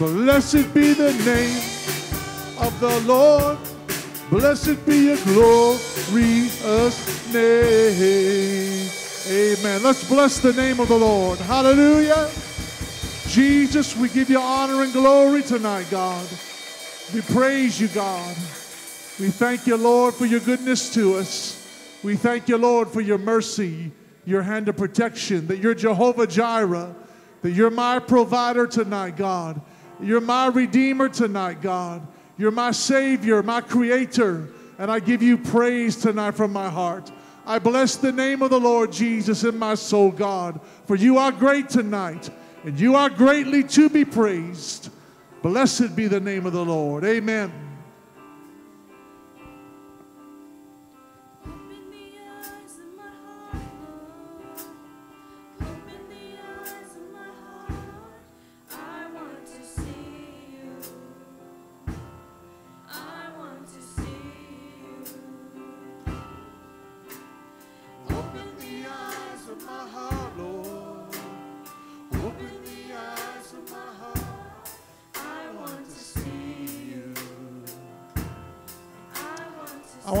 Blessed be the name of the Lord. Blessed be your glorious name. Amen. Let's bless the name of the Lord. Hallelujah. Jesus, we give you honor and glory tonight, God. We praise you, God. We thank you, Lord, for your goodness to us. We thank you, Lord, for your mercy, your hand of protection, that you're Jehovah Jireh, that you're my provider tonight, God. You're my redeemer tonight, God. You're my Savior, my Creator, and I give you praise tonight from my heart. I bless the name of the Lord Jesus in my soul, God, for you are great tonight, and you are greatly to be praised. Blessed be the name of the Lord. Amen.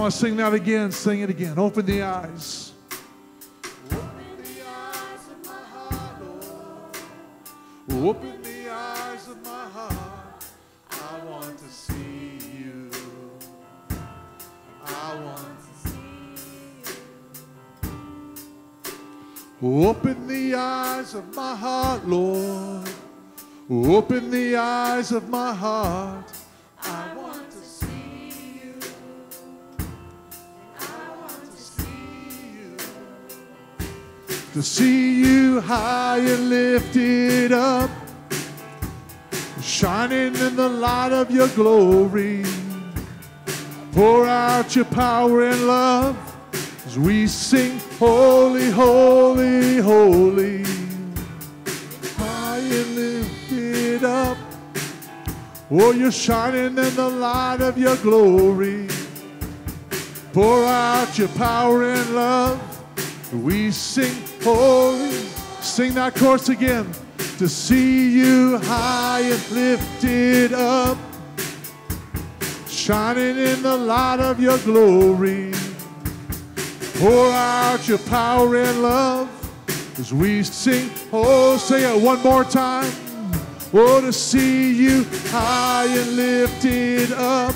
Want to I want to sing that again. Sing it again. Open the eyes. open the eyes of my heart, Lord. Open the eyes of my heart. I want to see you. I want To see you. Open the eyes of my heart, Lord. Open the eyes of my heart. I To see you high and lifted up, shining in the light of your glory. Pour out your power and love as we sing, Holy, Holy, Holy. High and lifted up. Oh, you're shining in the light of your glory. Pour out your power and love. We sing holy. Sing that chorus again. To see you high and lifted up, shining in the light of your glory. Pour out your power and love as we sing. Oh, say it one more time. Oh, to see you high and lifted up.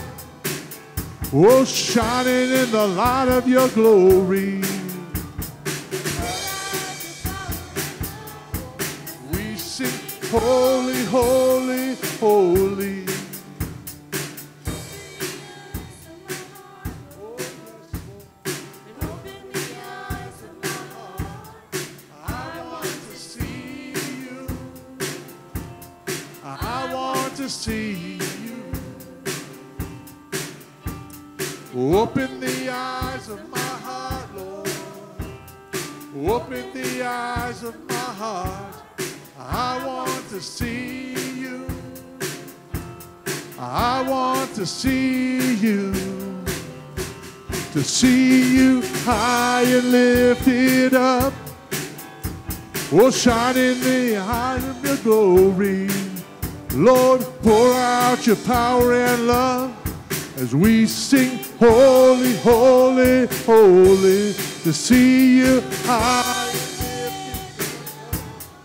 Oh, shining in the light of your glory. Holy, Holy, Holy. See you high and lifted up. Oh, shine in the eye of your glory. Lord, pour out your power and love as we sing, Holy, Holy, Holy, to see you high and lifted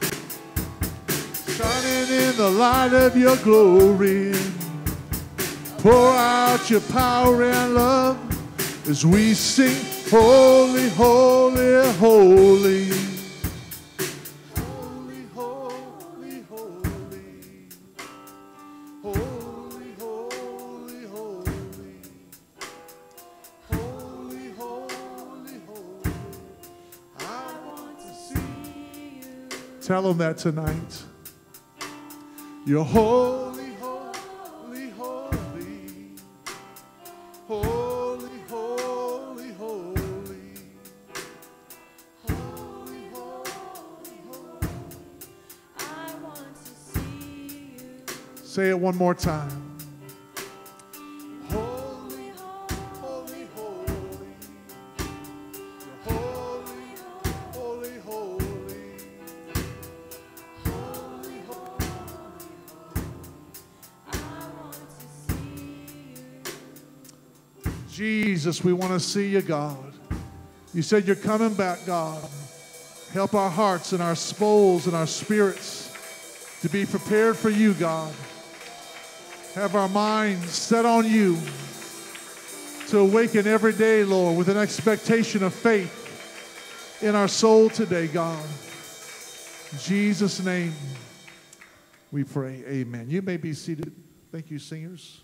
up. Shining in the light of your glory. Pour out your power and love as we sing, Holy, Holy, Holy. Holy, holy, holy. Holy, holy, holy. Holy. I want to see you. Tell them that tonight. You're holy, Say it one more time. Jesus, we want to see you, God. You said you're coming back, God. Help our hearts and our souls and our spirits to be prepared for you, God. Have our minds set on you to awaken every day, Lord, with an expectation of faith in our soul today, God. In Jesus' name, we pray. Amen. You may be seated. Thank you, singers.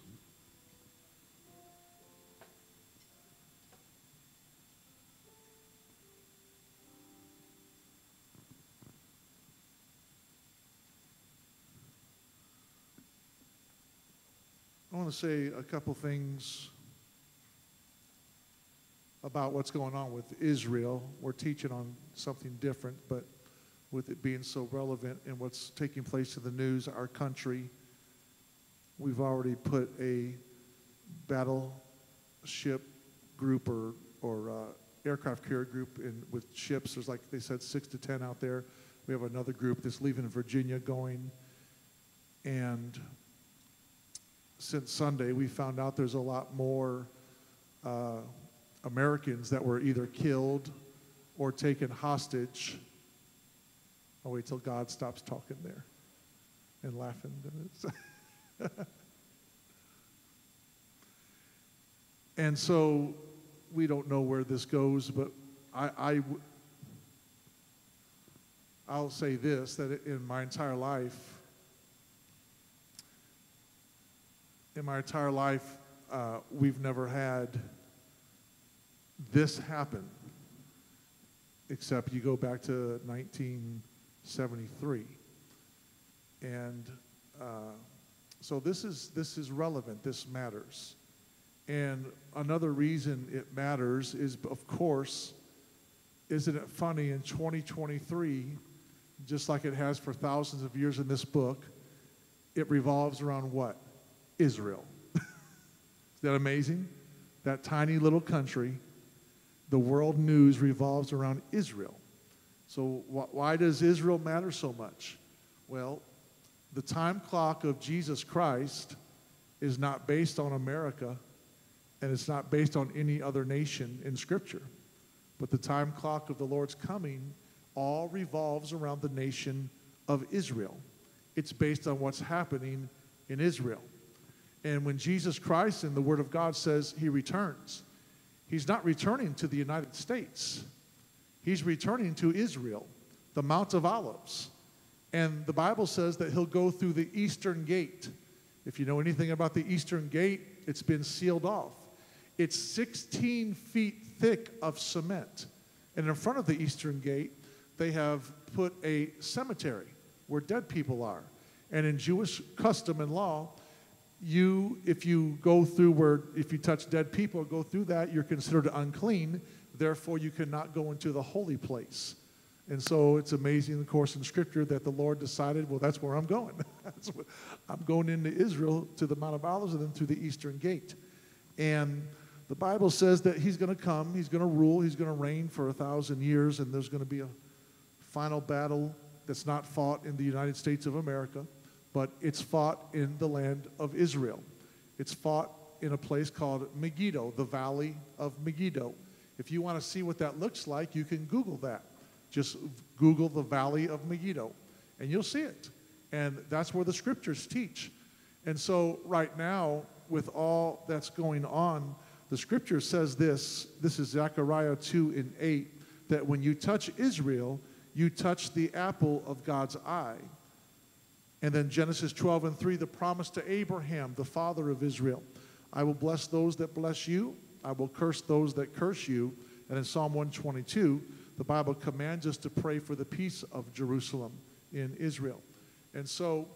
I want to say a couple things about what's going on with Israel. We're teaching on something different, but with it being so relevant and what's taking place in the news, our country, we've already put a battleship group or, or uh, aircraft carrier group in with ships. There's like they said, six to ten out there. We have another group that's leaving Virginia going. And since Sunday, we found out there's a lot more uh, Americans that were either killed or taken hostage. I'll wait till God stops talking there and laughing. and so we don't know where this goes, but I, I w- I'll say this that in my entire life, in my entire life, uh, we've never had this happen, except you go back to 1973. And uh, so this is, this is relevant, this matters. And another reason it matters is, of course, isn't it funny in 2023, just like it has for thousands of years in this book, it revolves around what? Israel. Is that amazing? That tiny little country, the world news revolves around Israel. So, wh- why does Israel matter so much? Well, the time clock of Jesus Christ is not based on America and it's not based on any other nation in Scripture. But the time clock of the Lord's coming all revolves around the nation of Israel. It's based on what's happening in Israel. And when Jesus Christ in the Word of God says he returns, he's not returning to the United States. He's returning to Israel, the Mount of Olives. And the Bible says that he'll go through the eastern gate. If you know anything about the eastern gate, it's been sealed off. It's 16 feet thick of cement. And in front of the eastern gate, they have put a cemetery where dead people are. And in Jewish custom and law, you, if you go through where, if you touch dead people, go through that, you're considered unclean. Therefore, you cannot go into the holy place. And so it's amazing, of course, in Scripture that the Lord decided, well, that's where I'm going. I'm going into Israel to the Mount of Olives and then through the eastern gate. And the Bible says that He's going to come, He's going to rule, He's going to reign for a thousand years, and there's going to be a final battle that's not fought in the United States of America, but it's fought in the land of Israel. It's fought in a place called Megiddo, the Valley of Megiddo. If you want to see what that looks like, you can Google that. Just Google the Valley of Megiddo, and you'll see it. And that's where the scriptures teach. And so, right now, with all that's going on, the scripture says this this is Zechariah 2 and 8 that when you touch Israel, you touch the apple of God's eye. And then Genesis 12 and 3, the promise to Abraham, the father of Israel I will bless those that bless you, I will curse those that curse you. And in Psalm 122, the Bible commands us to pray for the peace of Jerusalem in Israel. And so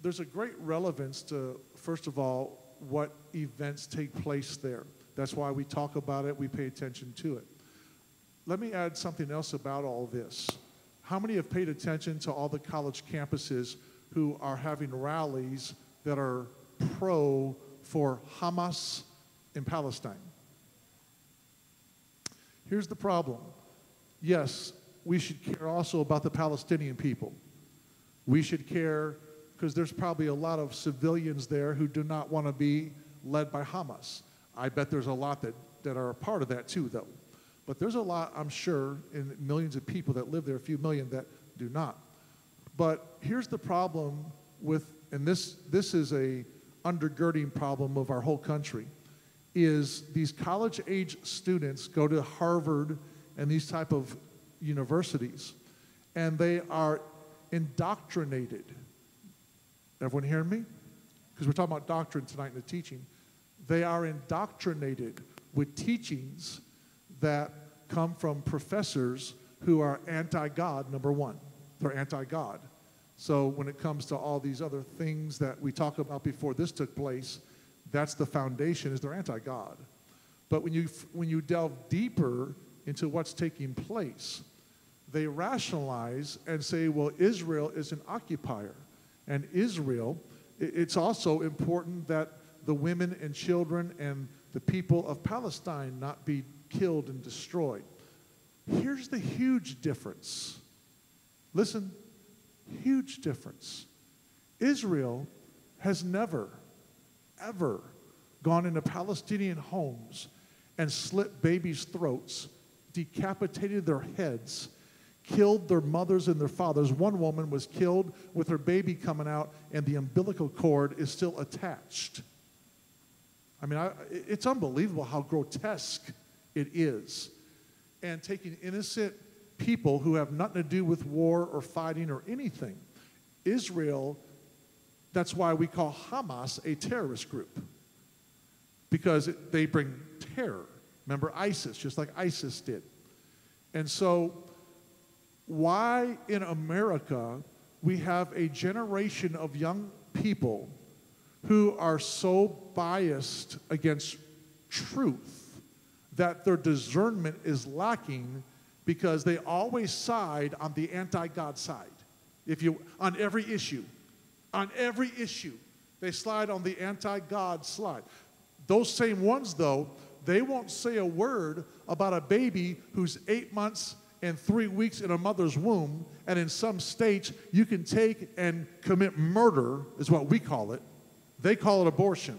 there's a great relevance to, first of all, what events take place there. That's why we talk about it, we pay attention to it. Let me add something else about all this. How many have paid attention to all the college campuses who are having rallies that are pro for Hamas in Palestine? Here's the problem. Yes, we should care also about the Palestinian people. We should care because there's probably a lot of civilians there who do not want to be led by Hamas. I bet there's a lot that, that are a part of that too, though. But there's a lot, I'm sure, in millions of people that live there, a few million that do not. But here's the problem with, and this, this is a undergirding problem of our whole country, is these college age students go to Harvard and these type of universities, and they are indoctrinated. Everyone hearing me? Because we're talking about doctrine tonight in the teaching. They are indoctrinated with teachings that come from professors who are anti God, number one. They're anti God. So when it comes to all these other things that we talked about before this took place, that's the foundation is they're anti God. But when you, when you delve deeper into what's taking place, they rationalize and say, well, Israel is an occupier. And Israel, it's also important that the women and children and the people of Palestine not be killed and destroyed. Here's the huge difference. Listen, huge difference. Israel has never, ever gone into Palestinian homes and slit babies' throats, decapitated their heads, killed their mothers and their fathers. One woman was killed with her baby coming out, and the umbilical cord is still attached. I mean, I, it's unbelievable how grotesque it is. And taking innocent people who have nothing to do with war or fighting or anything. Israel, that's why we call Hamas a terrorist group, because they bring terror. Remember ISIS, just like ISIS did. And so, why in America we have a generation of young people who are so biased against truth that their discernment is lacking because they always side on the anti-God side. If you on every issue, on every issue, they slide on the anti-God slide. Those same ones though, they won't say a word about a baby who's 8 months and 3 weeks in a mother's womb and in some states you can take and commit murder is what we call it. They call it abortion.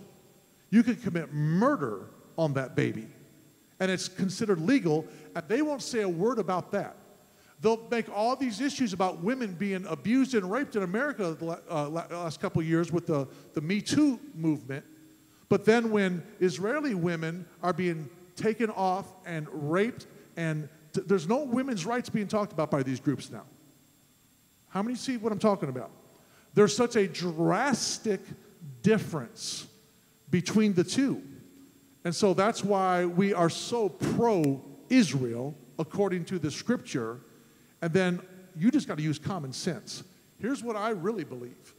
You can commit murder on that baby and it's considered legal, and they won't say a word about that. They'll make all these issues about women being abused and raped in America the uh, last couple years with the, the Me Too movement. But then when Israeli women are being taken off and raped, and t- there's no women's rights being talked about by these groups now. How many see what I'm talking about? There's such a drastic difference between the two. And so that's why we are so pro Israel according to the scripture. And then you just got to use common sense. Here's what I really believe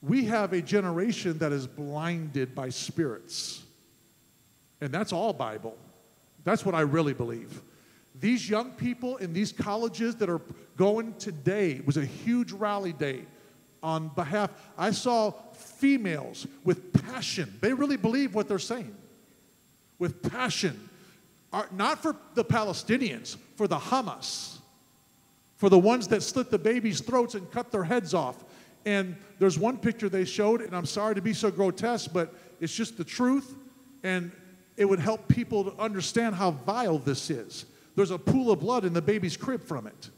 we have a generation that is blinded by spirits. And that's all Bible. That's what I really believe. These young people in these colleges that are going today it was a huge rally day on behalf. I saw females with passion. They really believe what they're saying. With passion. Uh, not for the Palestinians, for the Hamas. For the ones that slit the babies' throats and cut their heads off. And there's one picture they showed, and I'm sorry to be so grotesque, but it's just the truth. And it would help people to understand how vile this is. There's a pool of blood in the baby's crib from it.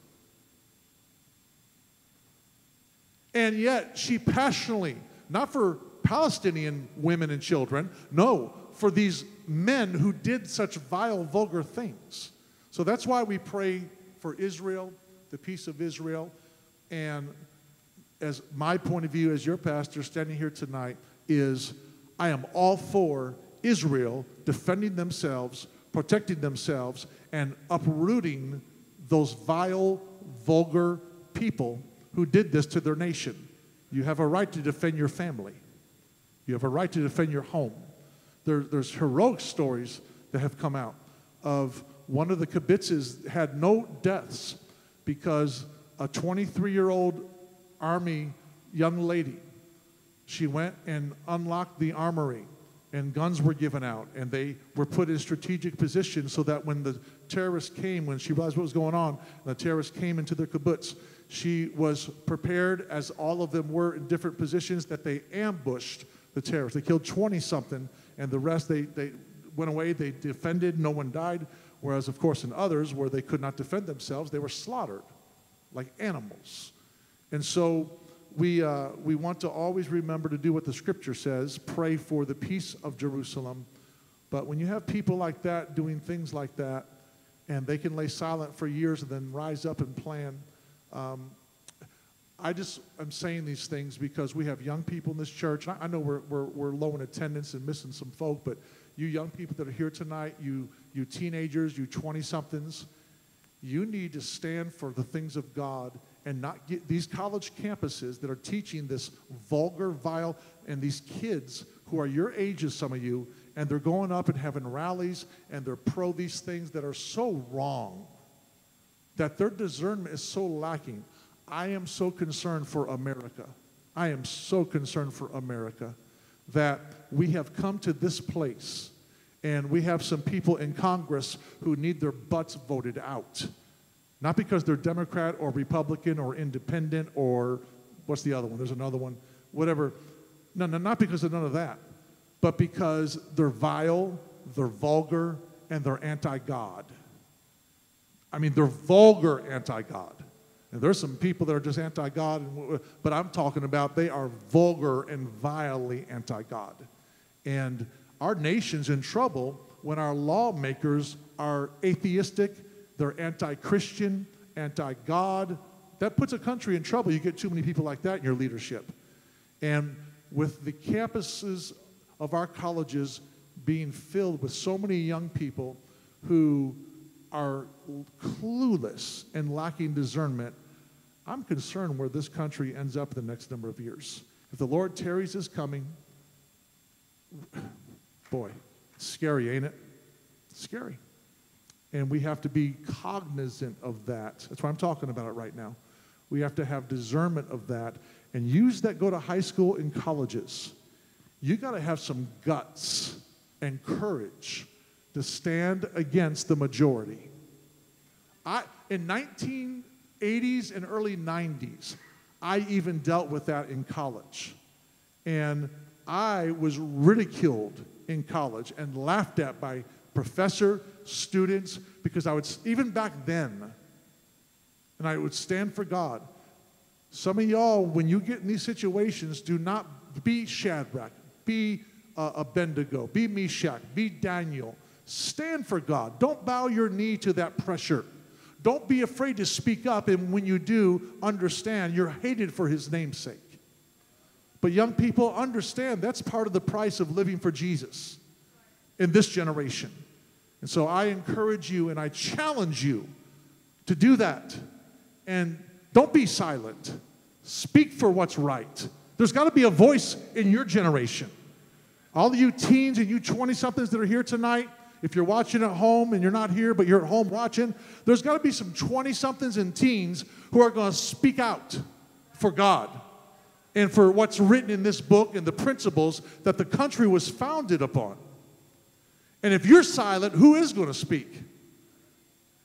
And yet, she passionately, not for Palestinian women and children, no, for these men who did such vile, vulgar things. So that's why we pray for Israel, the peace of Israel. And as my point of view as your pastor standing here tonight is I am all for Israel defending themselves, protecting themselves, and uprooting those vile, vulgar people who did this to their nation. You have a right to defend your family. You have a right to defend your home. There, there's heroic stories that have come out of one of the kibbutzes had no deaths because a 23 year old army young lady, she went and unlocked the armory and guns were given out and they were put in strategic positions so that when the terrorists came, when she realized what was going on, the terrorists came into their kibbutz, she was prepared as all of them were in different positions that they ambushed the terrorists. They killed 20 something and the rest they, they went away, they defended, no one died. Whereas, of course, in others where they could not defend themselves, they were slaughtered like animals. And so we, uh, we want to always remember to do what the scripture says pray for the peace of Jerusalem. But when you have people like that doing things like that, and they can lay silent for years and then rise up and plan, um, I just am saying these things because we have young people in this church. I, I know we're, we're, we're low in attendance and missing some folk, but you young people that are here tonight, you, you teenagers, you 20 somethings, you need to stand for the things of God and not get these college campuses that are teaching this vulgar, vile, and these kids who are your ages, some of you, and they're going up and having rallies and they're pro these things that are so wrong that their discernment is so lacking. I am so concerned for America. I am so concerned for America that we have come to this place and we have some people in Congress who need their butts voted out. Not because they're Democrat or Republican or independent or what's the other one? There's another one, whatever. No, no, not because of none of that, but because they're vile, they're vulgar, and they're anti God. I mean, they're vulgar anti God. And there's some people that are just anti God, but I'm talking about they are vulgar and vilely anti God. And our nation's in trouble when our lawmakers are atheistic, they're anti Christian, anti God. That puts a country in trouble. You get too many people like that in your leadership. And with the campuses of our colleges being filled with so many young people who are clueless and lacking discernment, I'm concerned where this country ends up the next number of years. If the Lord tarries his coming, boy, scary, ain't it? Scary. And we have to be cognizant of that. That's why I'm talking about it right now. We have to have discernment of that and use that go to high school and colleges. You got to have some guts and courage to stand against the majority. I, in 1980s and early 90s, I even dealt with that in college. And I was ridiculed in college and laughed at by professor, students, because I would, even back then, and I would stand for God. Some of y'all, when you get in these situations, do not be Shadrach, be uh, Abednego, be Meshach, be Daniel. Stand for God. Don't bow your knee to that pressure. Don't be afraid to speak up, and when you do, understand you're hated for his name's sake. But young people, understand that's part of the price of living for Jesus in this generation. And so I encourage you and I challenge you to do that. And don't be silent. Speak for what's right. There's got to be a voice in your generation. All of you teens and you 20 somethings that are here tonight, if you're watching at home and you're not here, but you're at home watching, there's got to be some 20 somethings and teens who are going to speak out for God and for what's written in this book and the principles that the country was founded upon. And if you're silent, who is going to speak?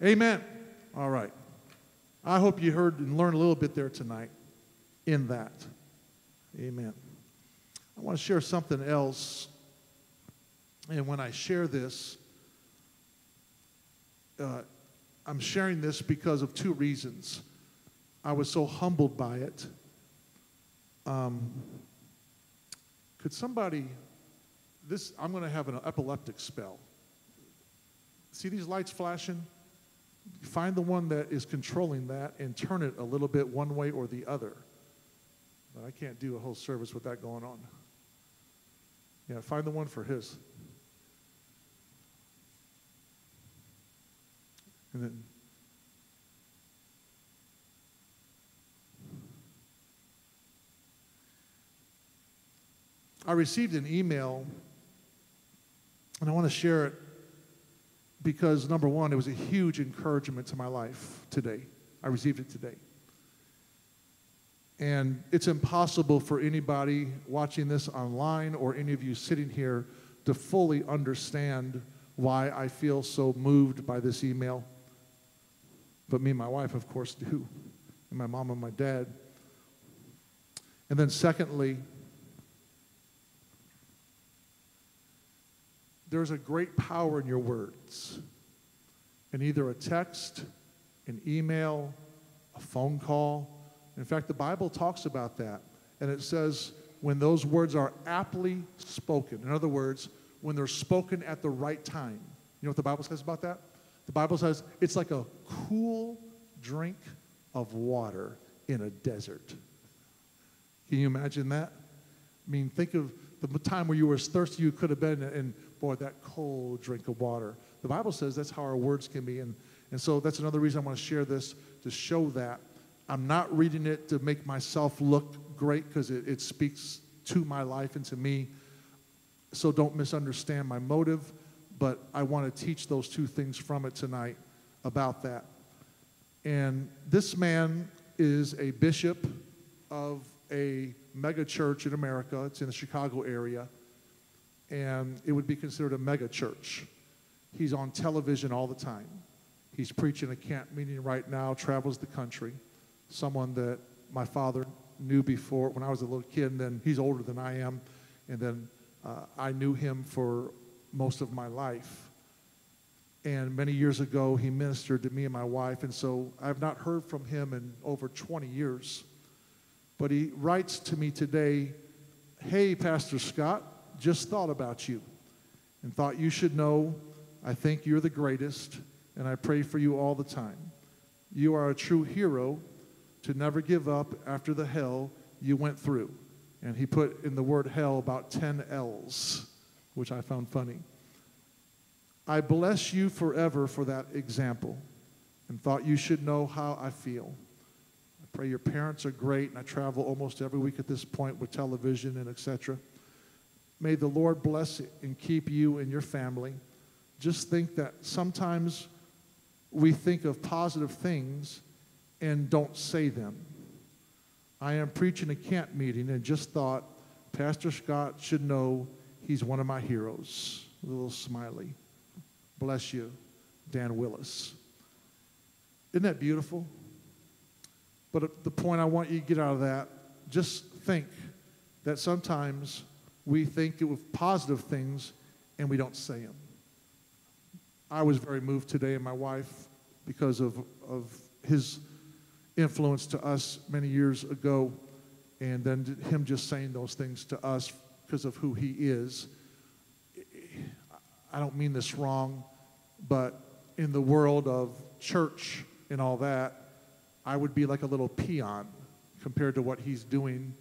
Amen. All right. I hope you heard and learned a little bit there tonight in that. Amen. I want to share something else. And when I share this, uh, I'm sharing this because of two reasons. I was so humbled by it. Um, could somebody, this, I'm going to have an epileptic spell. See these lights flashing? Find the one that is controlling that and turn it a little bit one way or the other. But I can't do a whole service with that going on. Yeah, find the one for his. And then I received an email, and I want to share it because, number one, it was a huge encouragement to my life today. I received it today. And it's impossible for anybody watching this online or any of you sitting here to fully understand why I feel so moved by this email. But me and my wife, of course, do, and my mom and my dad. And then, secondly, there's a great power in your words. In either a text, an email, a phone call. In fact, the Bible talks about that. And it says, when those words are aptly spoken, in other words, when they're spoken at the right time. You know what the Bible says about that? The Bible says it's like a cool drink of water in a desert. Can you imagine that? I mean, think of the time where you were as thirsty you could have been, and boy, that cold drink of water. The Bible says that's how our words can be. And, and so that's another reason I want to share this to show that. I'm not reading it to make myself look great because it, it speaks to my life and to me. So don't misunderstand my motive, but I want to teach those two things from it tonight about that. And this man is a bishop of a mega church in America. It's in the Chicago area. And it would be considered a mega church. He's on television all the time. He's preaching a camp meeting right now, travels the country. Someone that my father knew before when I was a little kid, and then he's older than I am. And then uh, I knew him for most of my life. And many years ago, he ministered to me and my wife. And so I've not heard from him in over 20 years. But he writes to me today Hey, Pastor Scott, just thought about you and thought you should know I think you're the greatest, and I pray for you all the time. You are a true hero to never give up after the hell you went through. And he put in the word hell about 10 L's, which I found funny. I bless you forever for that example and thought you should know how I feel. I pray your parents are great, and I travel almost every week at this point with television and etc. May the Lord bless and keep you and your family. Just think that sometimes we think of positive things and don't say them. I am preaching a camp meeting and just thought Pastor Scott should know he's one of my heroes. A little smiley. Bless you, Dan Willis. Isn't that beautiful? But the point I want you to get out of that, just think that sometimes we think of positive things and we don't say them. I was very moved today, and my wife, because of, of his influence to us many years ago, and then him just saying those things to us because of who he is. I don't mean this wrong, but in the world of church and all that, I would be like a little peon compared to what he's doing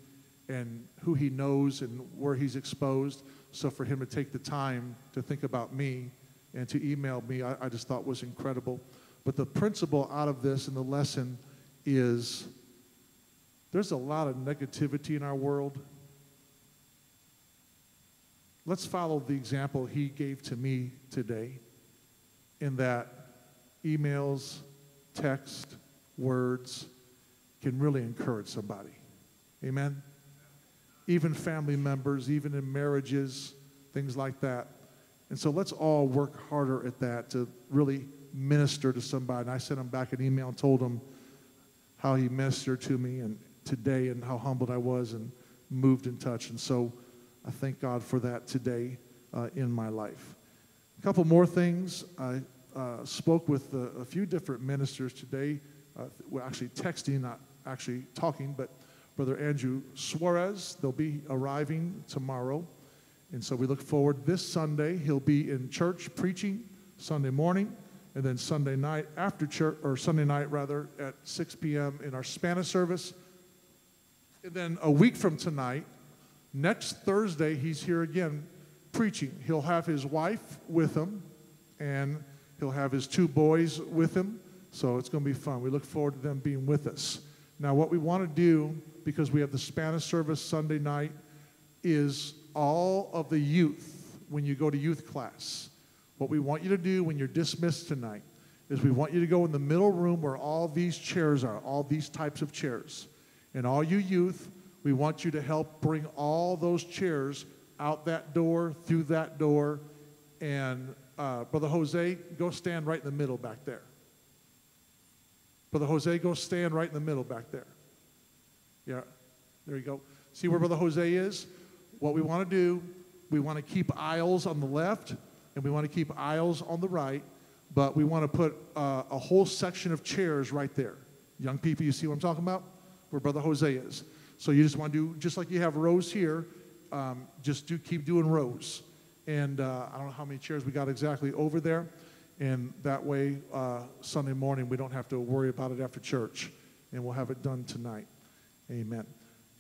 and who he knows and where he's exposed. So for him to take the time to think about me and to email me, I, I just thought was incredible. But the principle out of this and the lesson is there's a lot of negativity in our world. Let's follow the example he gave to me today in that emails, text, words can really encourage somebody. Amen? Even family members, even in marriages, things like that. And so let's all work harder at that to really minister to somebody. And I sent him back an email and told him how he ministered to me and today and how humbled I was and moved in touch. And so I thank God for that today uh, in my life. A couple more things. I uh, spoke with a, a, few different ministers today. Uh, we're actually texting, not actually talking, but Brother Andrew Suarez, they'll be arriving tomorrow. And so we look forward this Sunday. He'll be in church preaching Sunday morning, and then Sunday night after church, or Sunday night rather, at 6 p.m. in our Spanish service. And then a week from tonight, next Thursday, he's here again preaching. He'll have his wife with him, and he'll have his two boys with him. So it's going to be fun. We look forward to them being with us. Now, what we want to do, because we have the Spanish service Sunday night, is all of the youth when you go to youth class. What we want you to do when you're dismissed tonight is we want you to go in the middle room where all these chairs are, all these types of chairs. And all you youth, we want you to help bring all those chairs out that door, through that door. And uh, Brother Jose, go stand right in the middle back there. Brother Jose, go stand right in the middle back there. Yeah, there you go. See where Brother Jose is? What we want to do, we want to keep aisles on the left. And we want to keep aisles on the right, but we want to put uh, a whole section of chairs right there. Young people, you see what I'm talking about? Where Brother Jose is. So you just want to do, just like you have rows here, um, just do keep doing rows. And uh, I don't know how many chairs we got exactly over there. And that way, uh, Sunday morning, we don't have to worry about it after church. And we'll have it done tonight. Amen.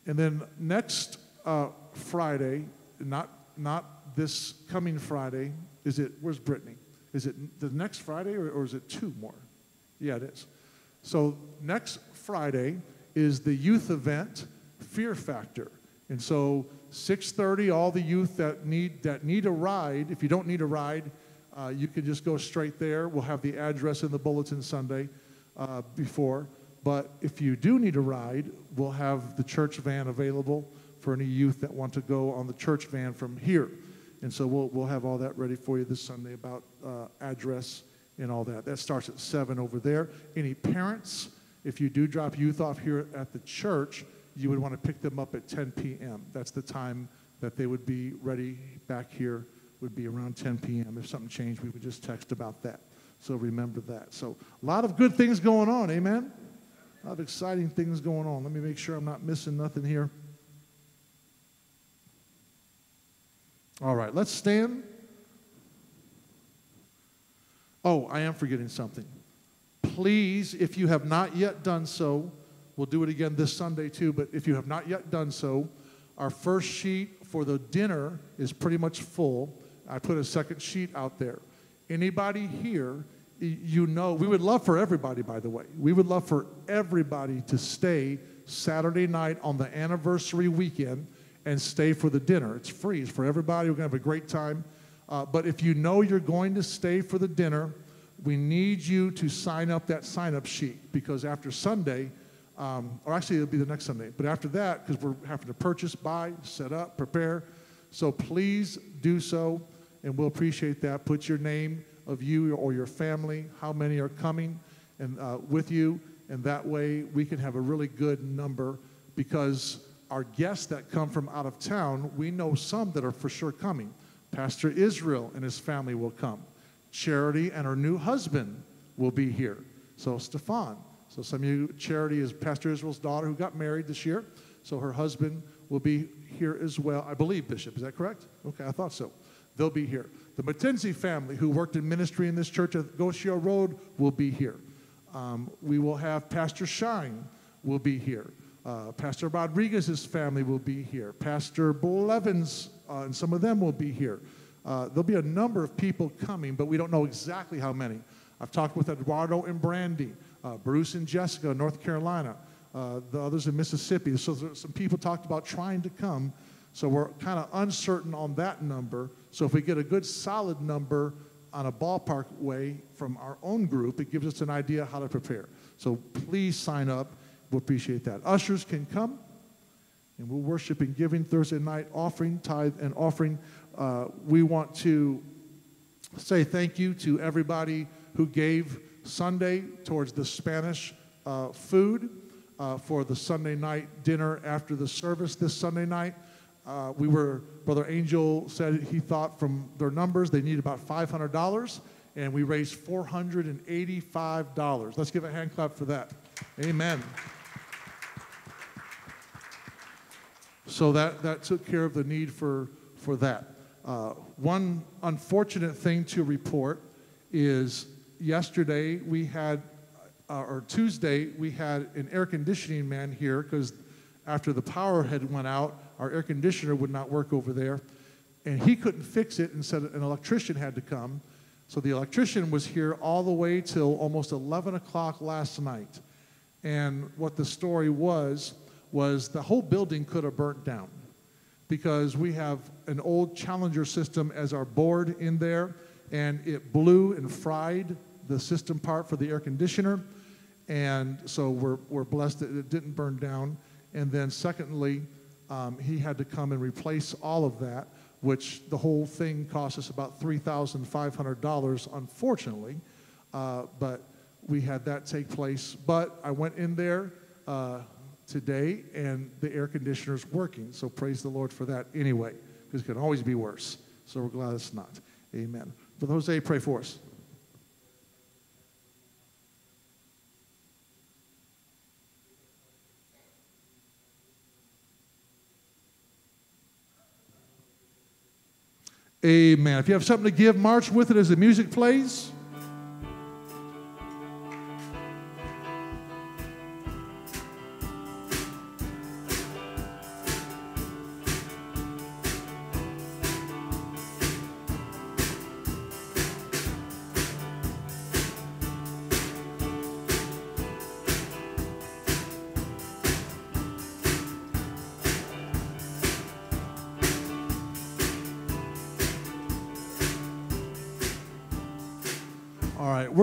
And then next uh, Friday, not, not this coming Friday, is it, where's Brittany? Is it the next Friday or, or is it two more? Yeah, it is. So next Friday is the youth event, Fear Factor. And so 6:30, all the youth that need that need a ride. If you don't need a ride, uh, you can just go straight there. We'll have the address in the bulletin Sunday uh, before. But if you do need a ride, we'll have the church van available for any youth that want to go on the church van from here. And so we'll, we'll have all that ready for you this Sunday about uh, address and all that. That starts at 7 over there. Any parents, if you do drop youth off here at the church, you would want to pick them up at 10 p.m. That's the time that they would be ready back here, would be around 10 p.m. If something changed, we would just text about that. So remember that. So a lot of good things going on, amen? A lot of exciting things going on. Let me make sure I'm not missing nothing here. All right, let's stand. Oh, I am forgetting something. Please, if you have not yet done so, we'll do it again this Sunday too, but if you have not yet done so, our first sheet for the dinner is pretty much full. I put a second sheet out there. Anybody here, you know, we would love for everybody, by the way, we would love for everybody to stay Saturday night on the anniversary weekend and stay for the dinner. It's free, it's for everybody. We're going to have a great time. Uh, but if you know you're going to stay for the dinner, we need you to sign up that sign up sheet because after Sunday, um, or actually it'll be the next Sunday, but after that, because we're having to purchase, buy, set up, prepare. So please do so, and we'll appreciate that. Put your name of you or your family, how many are coming and uh, with you, and that way we can have a really good number because our guests that come from out of town, we know some that are for sure coming. Pastor Israel and his family will come. Charity and her new husband will be here. So Stefan. So some of you, Charity is Pastor Israel's daughter who got married this year. So her husband will be here as well. I believe, Bishop. Is that correct? Okay, I thought so. They'll be here. The Mackenzie family who worked in ministry in this church at Goshio Road will be here. Um, we will have Pastor Shine will be here. Uh, Pastor Rodriguez's family will be here. Pastor Blevins uh, and some of them will be here. Uh, there'll be a number of people coming, but we don't know exactly how many. I've talked with Eduardo and Brandy, uh, Bruce and Jessica, in North Carolina, uh, the others in Mississippi. So some people talked about trying to come. So we're kind of uncertain on that number. So if we get a good solid number on a ballpark way from our own group, it gives us an idea how to prepare. So please sign up. We'll appreciate that. Ushers can come and we'll worship and giving Thursday night offering, tithe, and offering. Uh, we want to say thank you to everybody who gave Sunday towards the Spanish uh, food uh, for the Sunday night dinner after the service this Sunday night. Uh, we were, Brother Angel said he thought from their numbers they need about $500, and we raised $485. Let's give a hand clap for that. Amen. So that, that took care of the need for, for that. Uh, one unfortunate thing to report is yesterday we had, uh, or Tuesday, we had an air conditioning man here because after the power had went out, our air conditioner would not work over there. And he couldn't fix it and said an electrician had to come. So the electrician was here all the way till almost 11 o'clock last night. And what the story was, was the whole building could have burnt down because we have an old Challenger system as our board in there, and it blew and fried the system part for the air conditioner. And so we're, we're blessed that it didn't burn down. And then, secondly, um, he had to come and replace all of that, which the whole thing cost us about $3,500, unfortunately. Uh, but we had that take place. But I went in there uh, today, and the air conditioner's working. So praise the Lord for that anyway, because it can always be worse. So we're glad it's not. Amen. Brother Jose, pray for us. Amen. If you have something to give, march with it as the music plays.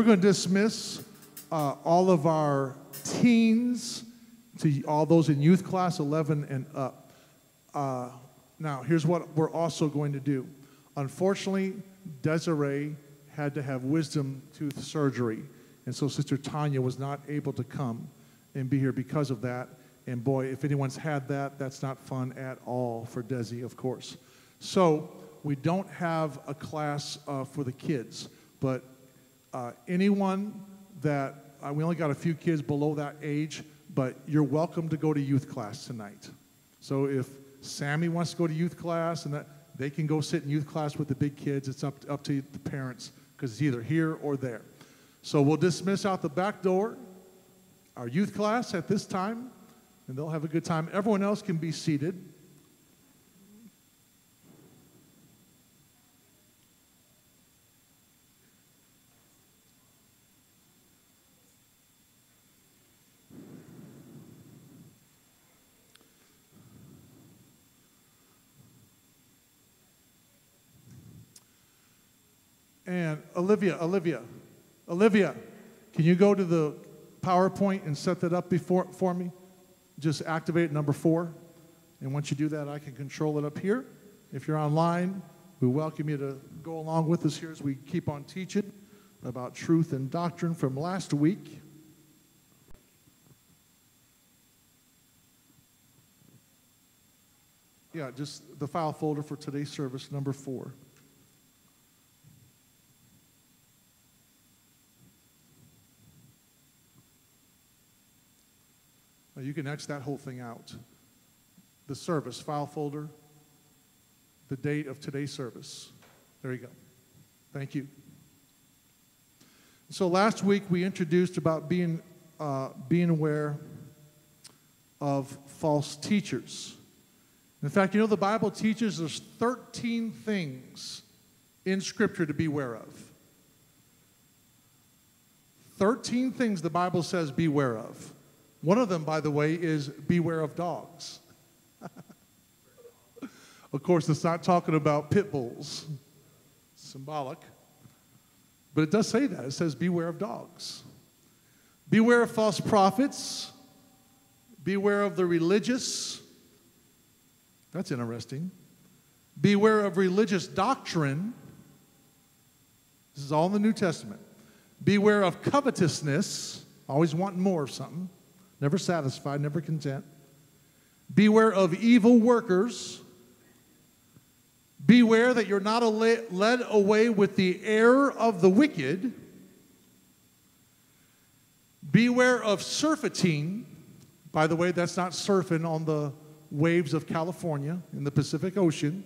Going to dismiss uh, all of our teens to all those in youth class 11 and up. Uh, now, here's what we're also going to do. Unfortunately, Desiree had to have wisdom tooth surgery, and so Sister Tanya was not able to come and be here because of that. And boy, if anyone's had that, that's not fun at all for Desi, of course. So we don't have a class uh, for the kids, but uh, anyone that uh, we only got a few kids below that age, but you're welcome to go to youth class tonight. So if Sammy wants to go to youth class and that they can go sit in youth class with the big kids, it's up up to the parents because it's either here or there. So we'll dismiss out the back door our youth class at this time, and they'll have a good time. Everyone else can be seated. And Olivia, Olivia, Olivia, can you go to the PowerPoint and set that up before for me? Just activate number four. And once you do that, I can control it up here. If you're online, we welcome you to go along with us here as we keep on teaching about truth and doctrine from last week. Yeah, just the file folder for today's service, number four. You can X that whole thing out. The service, file folder, the date of today's service. There you go. Thank you. So last week we introduced about being, uh, being aware of false teachers. In fact, you know, the Bible teaches there's 13 things in Scripture to beware of. 13 things the Bible says beware of. One of them, by the way, is beware of dogs. of course, it's not talking about pit bulls, symbolic. But it does say that. It says, beware of dogs. Beware of false prophets. Beware of the religious. That's interesting. Beware of religious doctrine. This is all in the New Testament. Beware of covetousness, always wanting more of something, never satisfied, never content. Beware of evil workers. Beware that you're not led away with the error of the wicked. Beware of surfeiting. By the way, that's not surfing on the waves of California in the Pacific Ocean,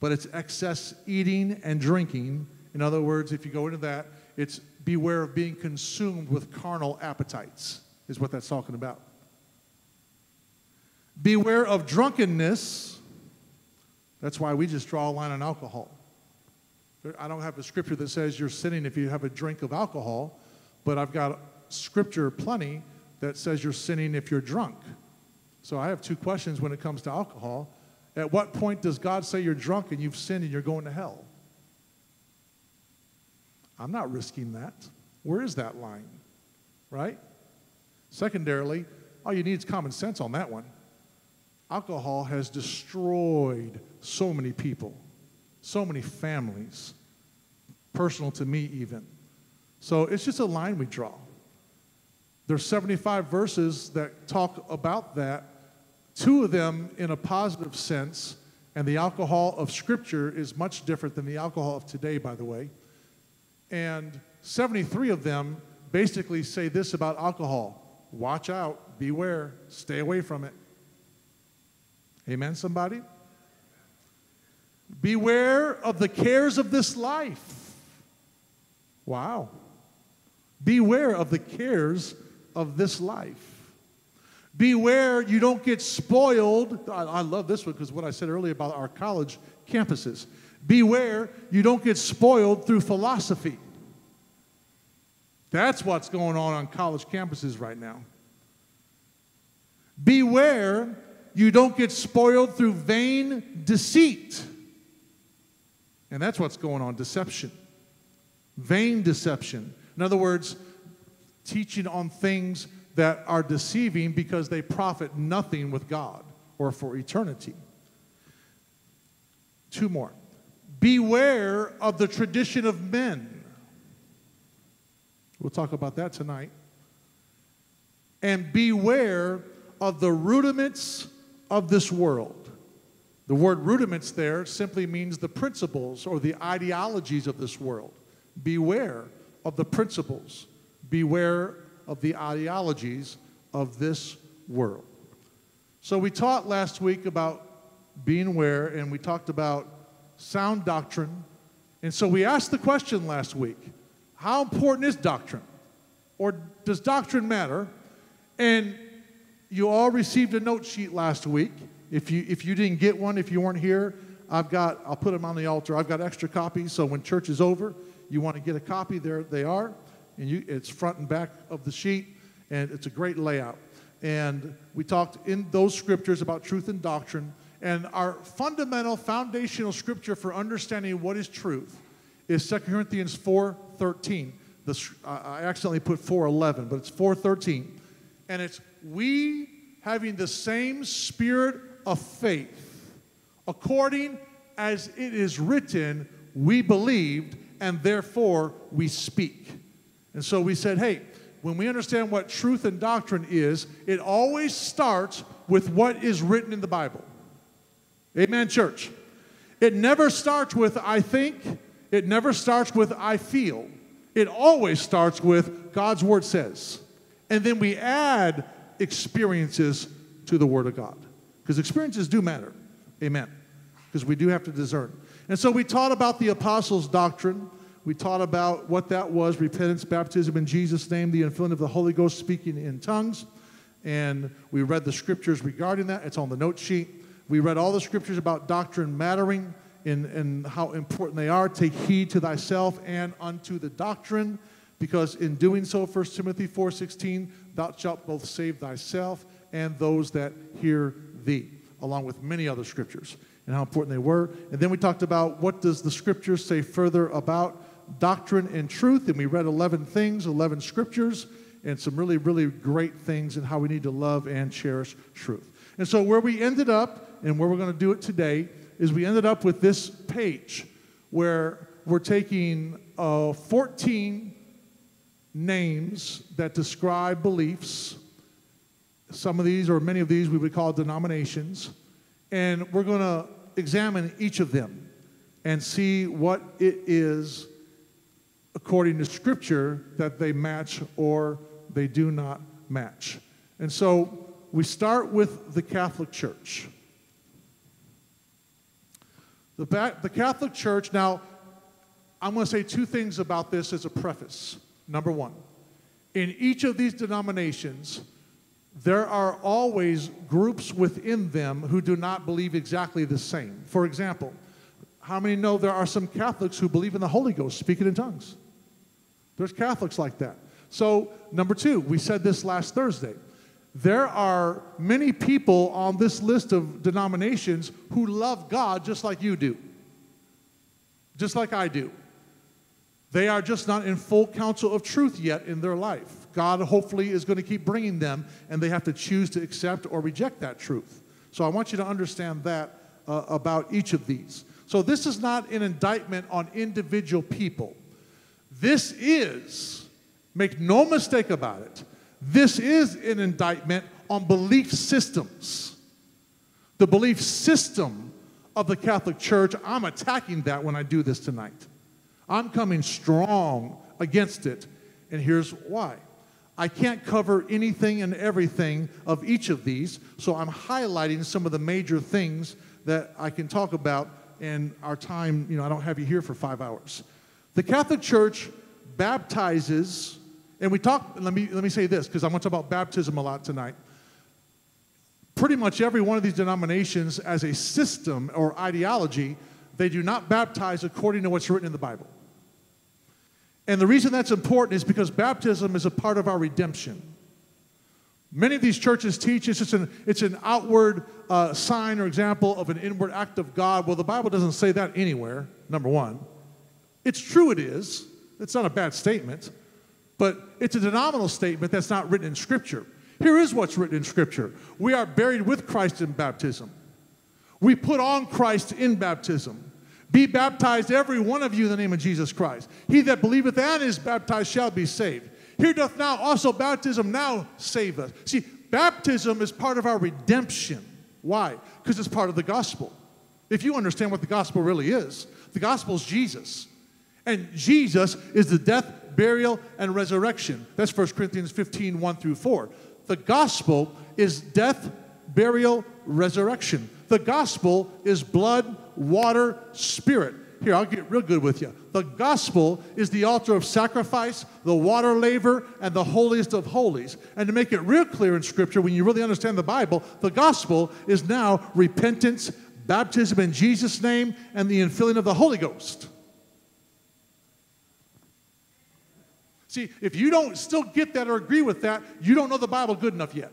but it's excess eating and drinking. In other words, if you go into that, it's beware of being consumed with carnal appetites, is what that's talking about. Beware of drunkenness. That's why we just draw a line on alcohol. I don't have a scripture that says you're sinning if you have a drink of alcohol, but I've got scripture plenty that says you're sinning if you're drunk. So I have two questions when it comes to alcohol. At what point does God say you're drunk and you've sinned and you're going to hell? I'm not risking that. Where is that line? Right? Secondarily, all you need is common sense on that one. Alcohol has destroyed so many people, so many families, personal to me, even. So it's just a line we draw. There's 75 verses that talk about that, two of them in a positive sense, And the alcohol of Scripture is much different than the alcohol of today, by the way. And 73 of them basically say this about alcohol watch out, beware, stay away from it. Amen, somebody? Beware of the cares of this life. Wow. Beware of the cares of this life. Beware you don't get spoiled. I, I love this one because what I said earlier about our college campuses. Beware you don't get spoiled through philosophy. That's what's going on on college campuses right now. Beware you don't get spoiled through vain deceit. And that's what's going on deception. Vain deception. In other words, teaching on things that are deceiving because they profit nothing with God or for eternity. Two more. Beware of the tradition of men. We'll talk about that tonight. And beware of the rudiments of this world. The word rudiments there simply means the principles or the ideologies of this world. Beware of the principles. Beware of the ideologies of this world. So we taught last week about being aware and we talked about sound doctrine. And so we asked the question last week how important is doctrine? Or does doctrine matter? And you all received a note sheet last week. If you, if you didn't get one, if you weren't here, I've got, I'll put them on the altar. I've got extra copies, so when church is over, you want to get a copy, there they are. And you, it's front and back of the sheet, and it's a great layout. And we talked in those scriptures about truth and doctrine. And our fundamental foundational scripture for understanding what is truth is 2 Corinthians 4.13. The, I accidentally put 4.11, but it's 4.13. And it's we having the same spirit of faith, according as it is written, we believed, and therefore we speak. And so we said, hey, when we understand what truth and doctrine is, it always starts with what is written in the Bible. Amen, church. It never starts with I think, it never starts with I feel. It always starts with God's word says. And then we add experiences to the word of God. Because experiences do matter. Amen. Because we do have to discern. And so we taught about the apostles' doctrine. We taught about what that was repentance, baptism in Jesus' name, the infilling of the Holy Ghost, speaking in tongues. And we read the scriptures regarding that. It's on the note sheet. We read all the scriptures about doctrine mattering and, and how important they are. Take heed to thyself and unto the doctrine, because in doing so, 1 Timothy 4.16, thou shalt both save thyself and those that hear thee, along with many other scriptures and how important they were. And then we talked about what does the scriptures say further about doctrine and truth, and we read 11 things, 11 scriptures, and some really, really great things and how we need to love and cherish truth. And so where we ended up, and where we're going to do it today, is we ended up with this page where we're taking uh, 14 names that describe beliefs. Some of these, or many of these, we would call denominations. And we're going to examine each of them and see what it is, according to Scripture, that they match or they do not match. And so we start with the Catholic Church. The, ba- the Catholic Church, now, I'm going to say two things about this as a preface. Number one, in each of these denominations, there are always groups within them who do not believe exactly the same. For example, how many know there are some Catholics who believe in the Holy Ghost, speaking in tongues? There's Catholics like that. So, number two, we said this last Thursday. There are many people on this list of denominations who love God just like you do, just like I do. They are just not in full counsel of truth yet in their life. God hopefully is going to keep bringing them, and they have to choose to accept or reject that truth. So I want you to understand that uh, about each of these. So this is not an indictment on individual people. This is, make no mistake about it, this is an indictment on belief systems. The belief system of the Catholic Church. I'm attacking that when I do this tonight. I'm coming strong against it, and here's why. I can't cover anything and everything of each of these, so I'm highlighting some of the major things that I can talk about in our time. You know, I don't have you here for five hours. The Catholic Church baptizes, and we talk, let me, let me say this, because I want to talk about baptism a lot tonight. Pretty much every one of these denominations, as a system or ideology, they do not baptize according to what's written in the Bible. And the reason that's important is because baptism is a part of our redemption. Many of these churches teach it's, an, it's an outward uh, sign or example of an inward act of God. Well, the Bible doesn't say that anywhere, number one. It's true, it is. It's not a bad statement, but it's a denominational statement that's not written in Scripture. Here is what's written in Scripture We are buried with Christ in baptism, we put on Christ in baptism. Be baptized, every one of you, in the name of Jesus Christ. He that believeth and is baptized shall be saved. Here doth now also baptism now save us. See, baptism is part of our redemption. Why? Because it's part of the gospel. If you understand what the gospel really is, the gospel is Jesus. And Jesus is the death, burial, and resurrection. That's 1 Corinthians 15, 1 through 4. The gospel is death, burial, resurrection. The gospel is blood, water, spirit. Here, I'll get real good with you. The gospel is the altar of sacrifice, the water laver, and the holiest of holies. And to make it real clear in Scripture, when you really understand the Bible, the gospel is now repentance, baptism in Jesus' name, and the infilling of the Holy Ghost. See, if you don't still get that or agree with that, you don't know the Bible good enough yet.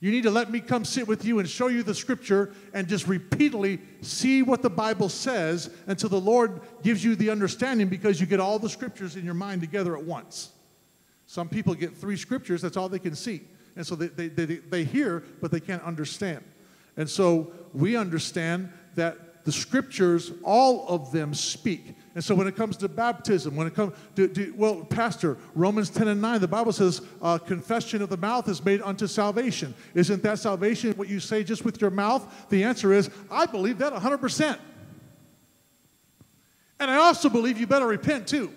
You need to let me come sit with you and show you the scripture and just repeatedly see what the Bible says until the Lord gives you the understanding because you get all the scriptures in your mind together at once. Some people get three scriptures, that's all they can see. And so they, they, they, they hear, but they can't understand. And so we understand that the scriptures, all of them speak. And so when it comes to baptism, when it comes to, well, Pastor, Romans 10 and 9, the Bible says, uh, confession of the mouth is made unto salvation. Isn't that salvation what you say just with your mouth? The answer is, I believe that 100%. And I also believe you better repent too.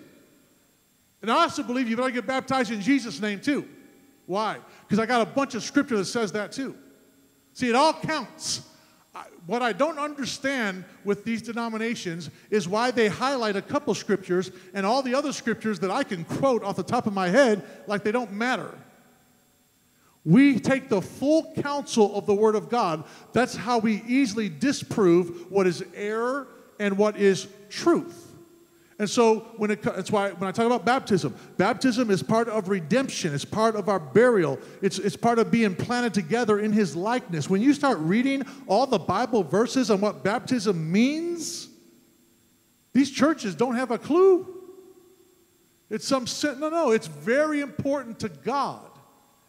And I also believe you better get baptized in Jesus' name too. Why? Because I got a bunch of scripture that says that too. See, it all counts what I don't understand with these denominations is why they highlight a couple scriptures and all the other scriptures that I can quote off the top of my head like they don't matter. We take the full counsel of the Word of God. That's how we easily disprove what is error and what is truth. And so when it, that's why when I talk about baptism, baptism is part of redemption. It's part of our burial. It's, it's part of being planted together in his likeness. When you start reading all the Bible verses on what baptism means, these churches don't have a clue. It's some, sin no, no, it's very important to God.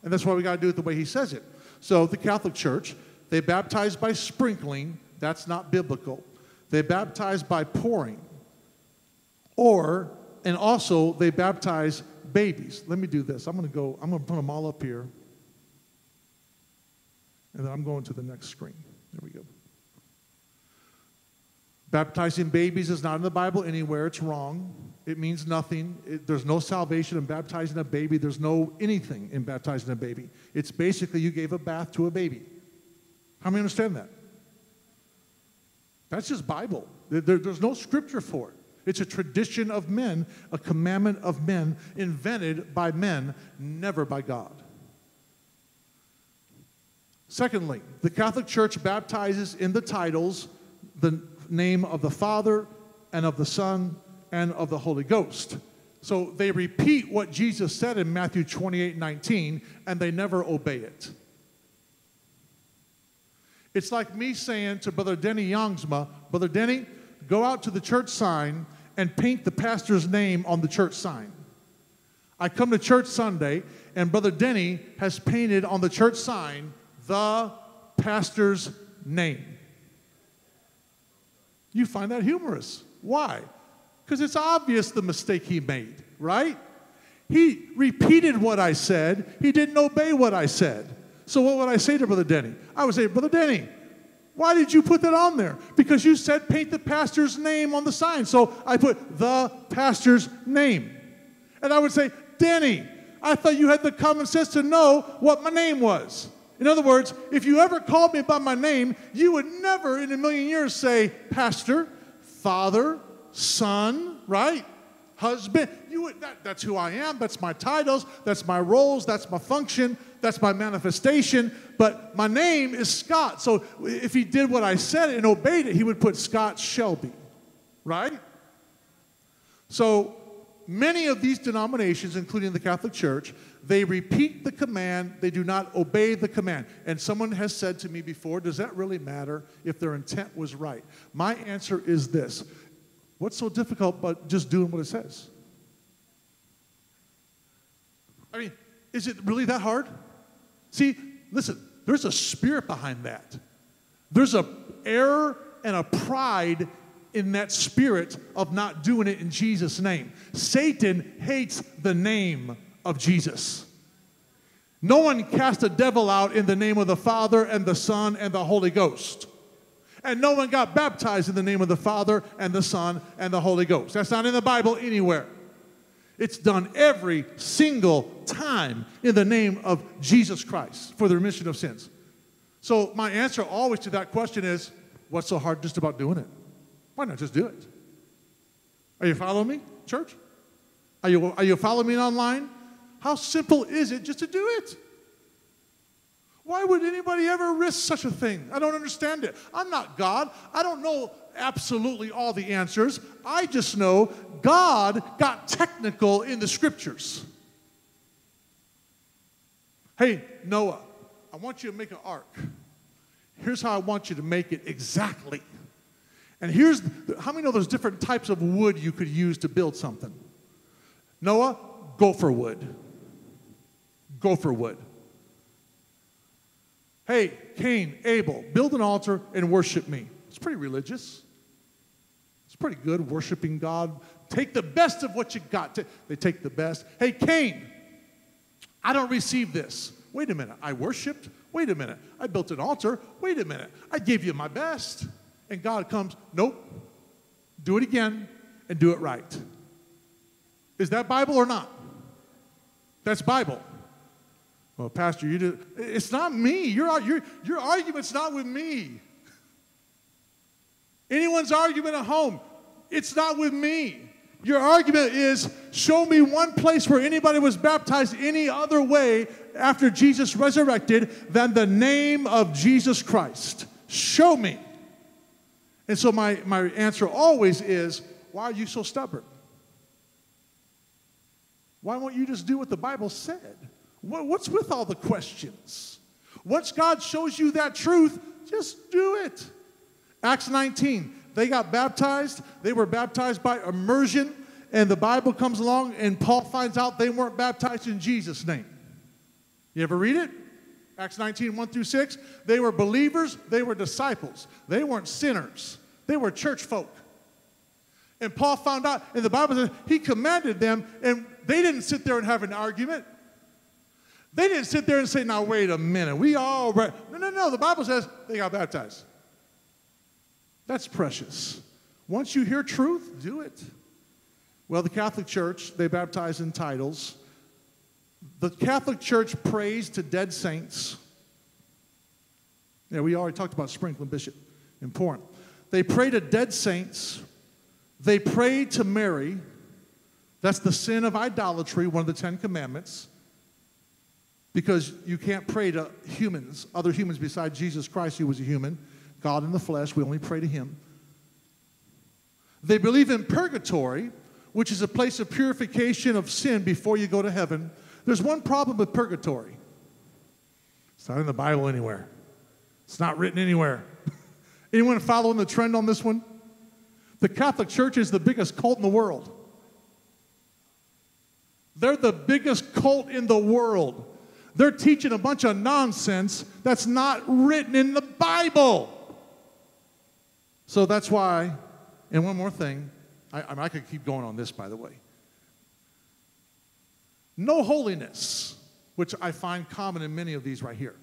And that's why we got to do it the way he says it. So the Catholic Church, they baptize by sprinkling. That's not biblical. They baptize by pouring. Or, and also, they baptize babies. Let me do this. I'm going to go, I'm going to put them all up here. And then I'm going to the next screen. There we go. Baptizing babies is not in the Bible anywhere. It's wrong. It means nothing. It, there's no salvation in baptizing a baby. There's no anything in baptizing a baby. It's basically you gave a bath to a baby. How many understand that? That's just Bible. There, there's no scripture for it. It's a tradition of men, a commandment of men, invented by men, never by God. Secondly, the Catholic Church baptizes in the titles the name of the Father and of the Son and of the Holy Ghost. So they repeat what Jesus said in Matthew 28 19, and they never obey it. It's like me saying to Brother Denny Youngsma, Brother Denny, go out to the church sign and paint the pastor's name on the church sign. I come to church Sunday, and Brother Denny has painted on the church sign the pastor's name. You find that humorous. Why? Because it's obvious the mistake he made, right? He repeated what I said, he didn't obey what I said. So, what would I say to Brother Denny? I would say, Brother Denny, Why did you put that on there? Because you said paint the pastor's name on the sign. So I put the pastor's name. And I would say, Denny, I thought you had the common sense to know what my name was. In other words, if you ever called me by my name, you would never in a million years say pastor, father, son, right? Husband. You would, that, that's who I am. That's my titles. That's my roles. That's my function. That's my manifestation. But my name is Scott. So if he did what I said and obeyed it, he would put Scott Shelby, right? So many of these denominations, including the Catholic Church, they repeat the command, they do not obey the command. And someone has said to me before, does that really matter if their intent was right? My answer is this What's so difficult but just doing what it says? I mean, is it really that hard? See, listen, there's a spirit behind that. There's a error and a pride in that spirit of not doing it in Jesus' name. Satan hates the name of Jesus. No one cast a devil out in the name of the Father and the Son and the Holy Ghost. And no one got baptized in the name of the Father and the Son and the Holy Ghost. That's not in the Bible anywhere. It's done every single time in the name of Jesus Christ for the remission of sins. So, my answer always to that question is what's so hard just about doing it? Why not just do it? Are you following me, church? Are you, are you following me online? How simple is it just to do it? Why would anybody ever risk such a thing? I don't understand it. I'm not God. I don't know absolutely all the answers. I just know God got technical in the scriptures. Hey, Noah, I want you to make an ark. Here's how I want you to make it exactly. And here's how many know there's different types of wood you could use to build something? Noah, gopher wood. Gopher wood. Hey, Cain, Abel, build an altar and worship me. It's pretty religious. It's pretty good, worshiping God. Take the best of what you got. They take the best. Hey, Cain, I don't receive this. Wait a minute. I worshiped. Wait a minute. I built an altar. Wait a minute. I gave you my best. And God comes, nope. Do it again and do it right. Is that Bible or not? That's Bible. Well, Pastor, you did. It's not me. Your, your, your argument's not with me. Anyone's argument at home, it's not with me. Your argument is show me one place where anybody was baptized any other way after Jesus resurrected than the name of Jesus Christ. Show me. And so my, my answer always is why are you so stubborn? Why won't you just do what the Bible said? What's with all the questions? Once God shows you that truth, just do it. Acts 19, they got baptized. They were baptized by immersion, and the Bible comes along, and Paul finds out they weren't baptized in Jesus' name. You ever read it? Acts 19, 1 through 6. They were believers, they were disciples. They weren't sinners, they were church folk. And Paul found out, and the Bible says he commanded them, and they didn't sit there and have an argument. They didn't sit there and say, now, wait a minute, we all, no, no, no. The Bible says they got baptized. That's precious. Once you hear truth, do it. Well, the Catholic Church, they baptize in titles. The Catholic Church prays to dead saints. Yeah, we already talked about sprinkling, Bishop. Important. They pray to dead saints. They pray to Mary. That's the sin of idolatry, one of the Ten Commandments because you can't pray to humans, other humans besides Jesus Christ, who was a human, God in the flesh. We only pray to Him. They believe in purgatory, which is a place of purification of sin before you go to heaven. There's one problem with purgatory it's not in the Bible anywhere, it's not written anywhere. Anyone following the trend on this one? The Catholic Church is the biggest cult in the world. They're the biggest cult in the world. They're teaching a bunch of nonsense that's not written in the Bible. So that's why, and one more thing, I, I, mean, I could keep going on this, by the way. No holiness, which I find common in many of these right here.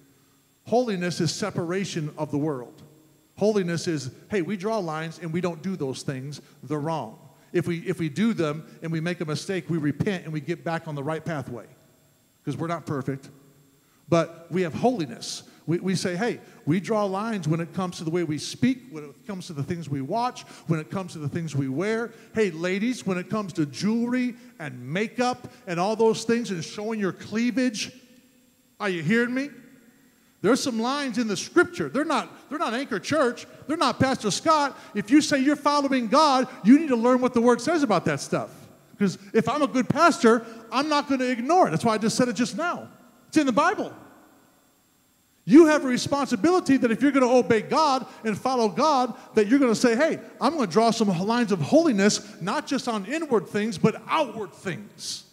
Holiness is separation of the world. Holiness is, hey, we draw lines and we don't do those things. They're wrong. If we, if we do them and we make a mistake, we repent and we get back on the right pathway because we're not perfect. But we have holiness. We, we say, hey, we draw lines when it comes to the way we speak, when it comes to the things we watch, when it comes to the things we wear. Hey, ladies, when it comes to jewelry and makeup and all those things and showing your cleavage, are you hearing me? There's some lines in the scripture. They're not, they're not Anchor Church. They're not Pastor Scott. If you say you're following God, you need to learn what the word says about that stuff. Because if I'm a good pastor, I'm not going to ignore it. That's why I just said it just now. It's in the Bible. You have a responsibility that if you're going to obey God and follow God, that you're going to say, hey, I'm going to draw some lines of holiness, not just on inward things, but outward things.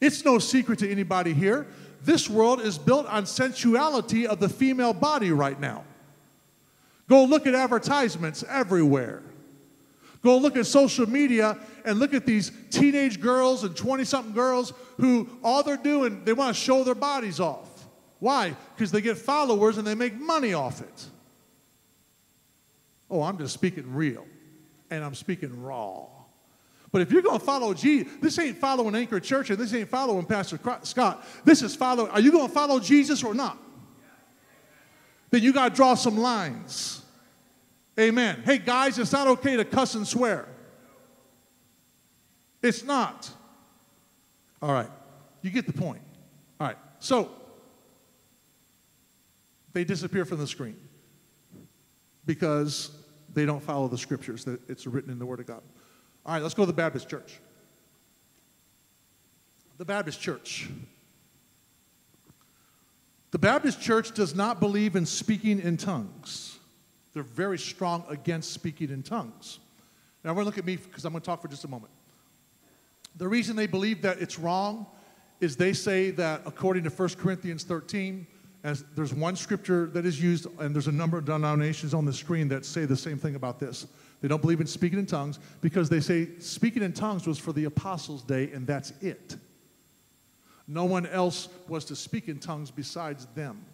It's no secret to anybody here. This world is built on sensuality of the female body right now. Go look at advertisements everywhere. Go look at social media and look at these teenage girls and 20 something girls who all they're doing, they want to show their bodies off. Why? Because they get followers and they make money off it. Oh, I'm just speaking real and I'm speaking raw. But if you're going to follow Jesus, this ain't following Anchor Church and this ain't following Pastor Scott. This is follow. Are you going to follow Jesus or not? Then you got to draw some lines. Amen. Hey, guys, it's not okay to cuss and swear. It's not. All right. You get the point. All right. So, they disappear from the screen because they don't follow the scriptures that it's written in the Word of God. All right, let's go to the Baptist church. The Baptist church. The Baptist church does not believe in speaking in tongues. They're very strong against speaking in tongues. Now, to look at me because I'm going to talk for just a moment. The reason they believe that it's wrong is they say that according to 1 Corinthians 13, as there's one scripture that is used, and there's a number of denominations on the screen that say the same thing about this. They don't believe in speaking in tongues because they say speaking in tongues was for the apostles' day, and that's it. No one else was to speak in tongues besides them.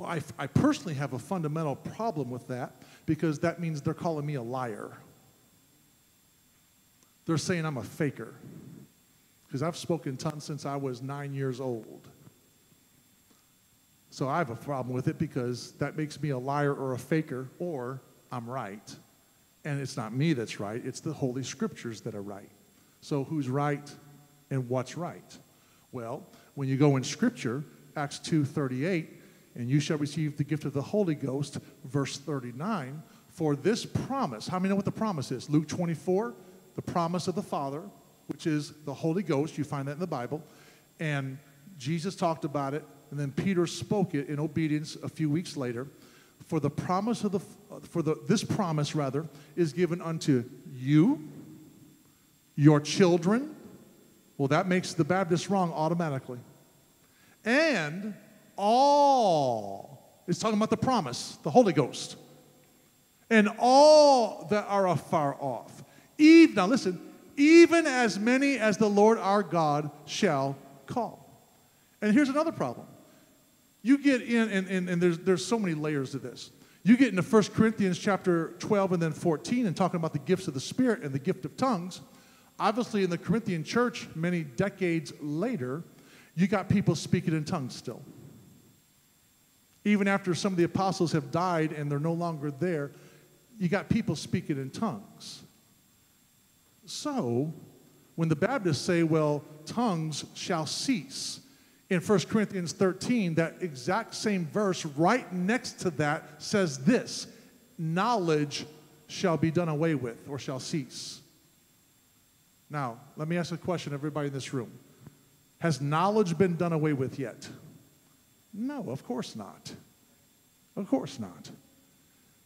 Well, I, I personally have a fundamental problem with that because that means they're calling me a liar. They're saying I'm a faker because I've spoken tongues since I was nine years old. So I have a problem with it because that makes me a liar or a faker, or I'm right. And it's not me that's right, it's the Holy Scriptures that are right. So who's right and what's right? Well, when you go in Scripture, Acts 2:38, and you shall receive the gift of the Holy Ghost, verse 39, for this promise. How many know what the promise is? Luke 24, the promise of the Father, which is the Holy Ghost. You find that in the Bible. And Jesus talked about it and then Peter spoke it in obedience a few weeks later. For the promise of the for the this promise rather is given unto you, your children. Well, that makes the Baptist wrong automatically. And all. It's talking about the promise, the Holy Ghost. And all that are afar off. Even, now listen, even as many as the Lord our God shall call. And here's another problem. You get in, and, and, and there's, there's so many layers to this. You get into 1 Corinthians chapter 12 and then 14 and talking about the gifts of the Spirit and the gift of tongues. Obviously, in the Corinthian church, many decades later, you got people speaking in tongues still. Even after some of the apostles have died and they're no longer there, you got people speaking in tongues. So, when the Baptists say, well, tongues shall cease, in 1 Corinthians 13, that exact same verse right next to that says this knowledge shall be done away with or shall cease. Now, let me ask a question, everybody in this room. Has knowledge been done away with yet? No, of course not. Of course not.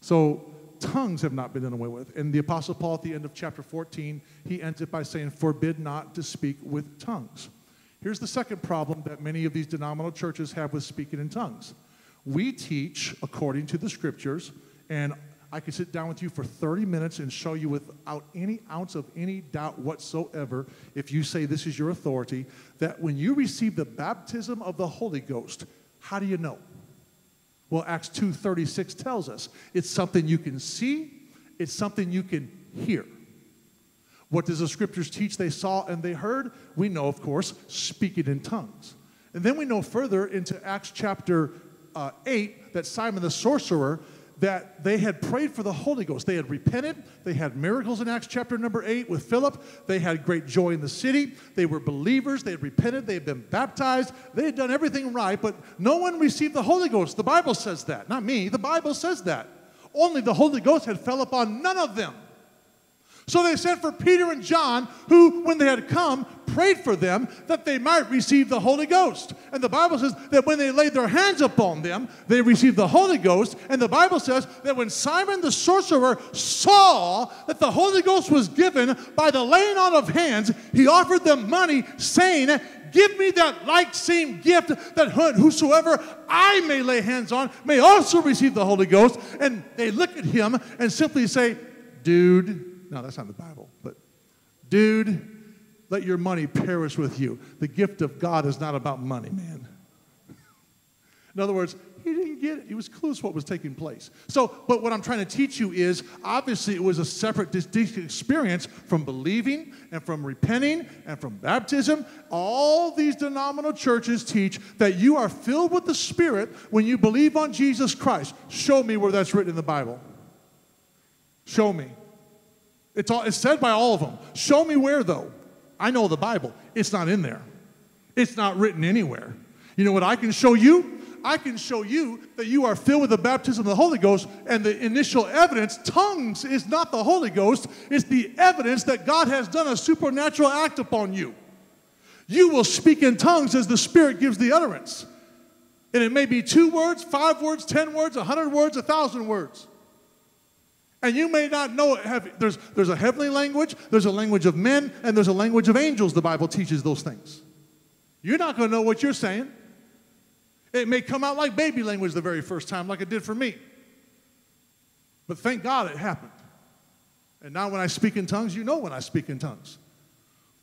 So, tongues have not been done away with. And the Apostle Paul, at the end of chapter 14, he ends it by saying, Forbid not to speak with tongues. Here's the second problem that many of these denominational churches have with speaking in tongues. We teach according to the scriptures, and I could sit down with you for 30 minutes and show you without any ounce of any doubt whatsoever, if you say this is your authority, that when you receive the baptism of the Holy Ghost, how do you know? Well, Acts 2:36 tells us it's something you can see, it's something you can hear. What does the scriptures teach they saw and they heard? We know, of course, speaking in tongues. And then we know further into Acts chapter uh, 8 that Simon the sorcerer that they had prayed for the Holy Ghost. They had repented. They had miracles in Acts chapter number 8 with Philip. They had great joy in the city. They were believers. They had repented. They had been baptized. They had done everything right, but no one received the Holy Ghost. The Bible says that. Not me. The Bible says that. Only the Holy Ghost had fell upon none of them. So they sent for Peter and John, who, when they had come, prayed for them that they might receive the Holy Ghost. And the Bible says that when they laid their hands upon them, they received the Holy Ghost. And the Bible says that when Simon the sorcerer saw that the Holy Ghost was given by the laying on of hands, he offered them money, saying, Give me that like same gift that whosoever I may lay hands on may also receive the Holy Ghost. And they look at him and simply say, Dude, no, that's not the Bible, but dude, let your money perish with you. The gift of God is not about money, man. In other words, he didn't get it. He was clueless what was taking place. So, but what I'm trying to teach you is obviously it was a separate, distinct experience from believing and from repenting and from baptism. All these denominational churches teach that you are filled with the Spirit when you believe on Jesus Christ. Show me where that's written in the Bible. Show me. It's, all, it's said by all of them. Show me where, though. I know the Bible. It's not in there, it's not written anywhere. You know what I can show you? I can show you that you are filled with the baptism of the Holy Ghost, and the initial evidence, tongues, is not the Holy Ghost, it's the evidence that God has done a supernatural act upon you. You will speak in tongues as the Spirit gives the utterance. And it may be two words, five words, ten words, a hundred words, a thousand words. And you may not know have, there's, there's a heavenly language, there's a language of men, and there's a language of angels. The Bible teaches those things. You're not going to know what you're saying. It may come out like baby language the very first time, like it did for me. But thank God it happened. And now when I speak in tongues, you know when I speak in tongues.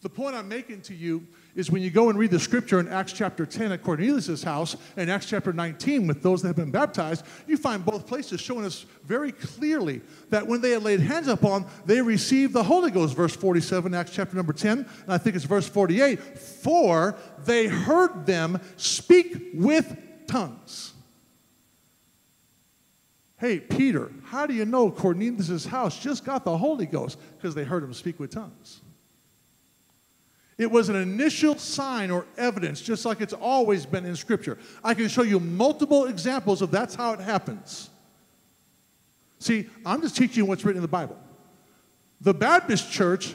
The point I'm making to you is when you go and read the scripture in Acts chapter 10 at Cornelius' house and Acts chapter 19 with those that have been baptized, you find both places showing us very clearly that when they had laid hands upon, they received the Holy Ghost. Verse 47, Acts chapter number 10, and I think it's verse 48. For they heard them speak with tongues. Hey, Peter, how do you know Cornelius' house just got the Holy Ghost? Because they heard him speak with tongues. It was an initial sign or evidence, just like it's always been in Scripture. I can show you multiple examples of that's how it happens. See, I'm just teaching what's written in the Bible. The Baptist church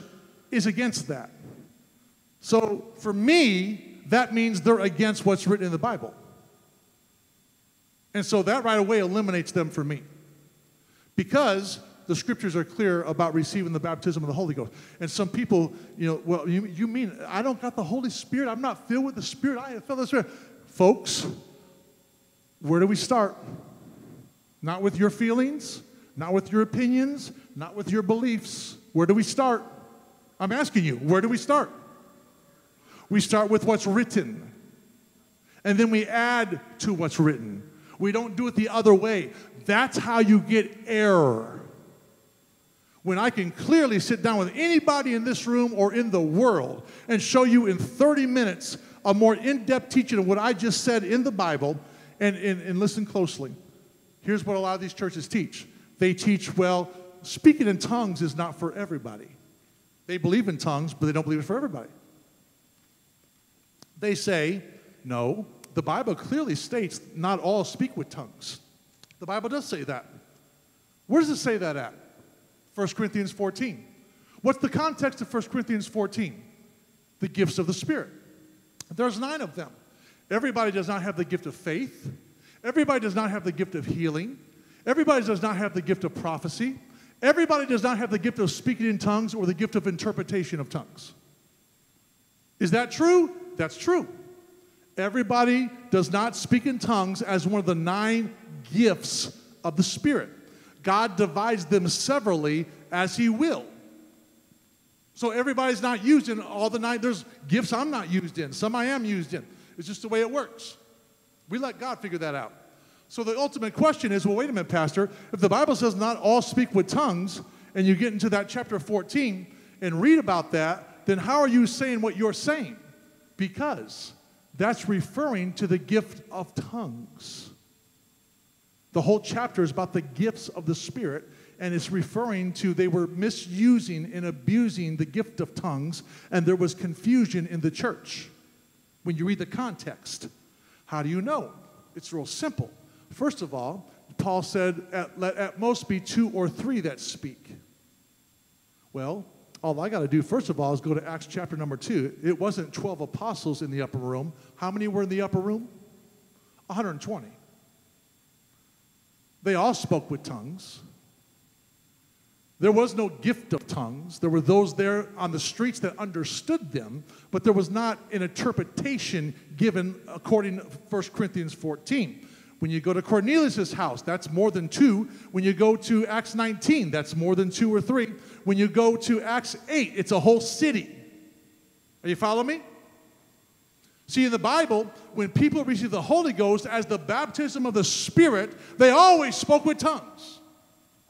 is against that. So for me, that means they're against what's written in the Bible. And so that right away eliminates them for me. Because the scriptures are clear about receiving the baptism of the Holy Ghost. And some people, you know, well, you, you mean I don't got the Holy Spirit? I'm not filled with the Spirit. I have filled the Spirit. Folks, where do we start? Not with your feelings, not with your opinions, not with your beliefs. Where do we start? I'm asking you, where do we start? We start with what's written. And then we add to what's written. We don't do it the other way. That's how you get error when I can clearly sit down with anybody in this room or in the world and show you in 30 minutes a more in depth teaching of what I just said in the Bible, and, and, and listen closely. Here's what a lot of these churches teach they teach, well, speaking in tongues is not for everybody. They believe in tongues, but they don't believe it for everybody. They say, no, the Bible clearly states not all speak with tongues. The Bible does say that. Where does it say that at? 1 Corinthians 14. What's the context of 1 Corinthians 14? The gifts of the Spirit. There's nine of them. Everybody does not have the gift of faith. Everybody does not have the gift of healing. Everybody does not have the gift of prophecy. Everybody does not have the gift of speaking in tongues or the gift of interpretation of tongues. Is that true? That's true. Everybody does not speak in tongues as one of the nine gifts of the Spirit. God divides them severally as He will. So everybody's not used in all the nine. There's gifts I'm not used in, some I am used in. It's just the way it works. We let God figure that out. So the ultimate question is well, wait a minute, Pastor. If the Bible says not all speak with tongues, and you get into that chapter 14 and read about that, then how are you saying what you're saying? Because that's referring to the gift of tongues. The whole chapter is about the gifts of the Spirit, and it's referring to they were misusing and abusing the gift of tongues, and there was confusion in the church. When you read the context, how do you know? It's real simple. First of all, Paul said, at, let at most be two or three that speak. Well, all I got to do, first of all, is go to Acts chapter number two. It wasn't 12 apostles in the upper room. How many were in the upper room? 120. They all spoke with tongues. There was no gift of tongues. There were those there on the streets that understood them, but there was not an interpretation given according to 1 Corinthians 14. When you go to Cornelius' house, that's more than two. When you go to Acts 19, that's more than two or three. When you go to Acts 8, it's a whole city. Are you following me? See, in the Bible, when people receive the Holy Ghost as the baptism of the Spirit, they always spoke with tongues.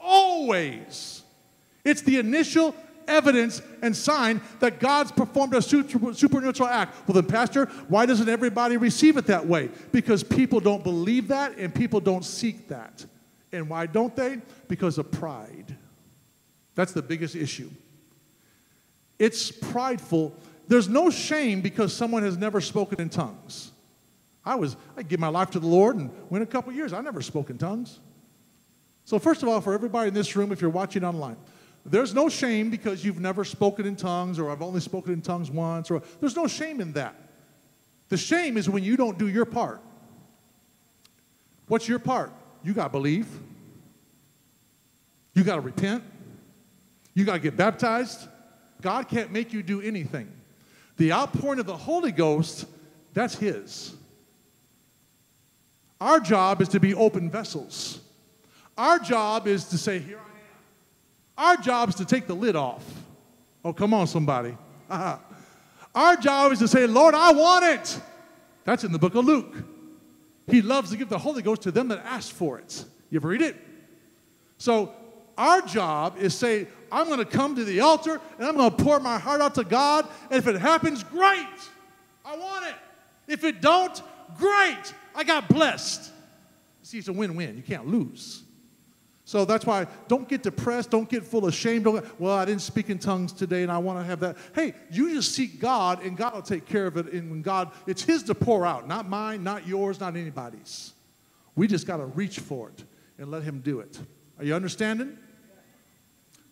Always. It's the initial evidence and sign that God's performed a supernatural act. Well, then, Pastor, why doesn't everybody receive it that way? Because people don't believe that and people don't seek that. And why don't they? Because of pride. That's the biggest issue. It's prideful. There's no shame because someone has never spoken in tongues. I was, I give my life to the Lord, and went a couple years, I never spoke in tongues. So, first of all, for everybody in this room, if you're watching online, there's no shame because you've never spoken in tongues or I've only spoken in tongues once or there's no shame in that. The shame is when you don't do your part. What's your part? You got to believe. You got to repent. You got to get baptized. God can't make you do anything. The outpouring of the Holy Ghost, that's His. Our job is to be open vessels. Our job is to say, Here I am. Our job is to take the lid off. Oh, come on, somebody. Our job is to say, Lord, I want it. That's in the book of Luke. He loves to give the Holy Ghost to them that ask for it. You ever read it? So our job is to say, I'm going to come to the altar and I'm going to pour my heart out to God. And if it happens, great. I want it. If it don't, great. I got blessed. See, it's a win-win. You can't lose. So that's why don't get depressed, don't get full of shame. Don't, well, I didn't speak in tongues today and I want to have that. Hey, you just seek God and God will take care of it. And when God, it's His to pour out, not mine, not yours, not anybody's. We just got to reach for it and let Him do it. Are you understanding?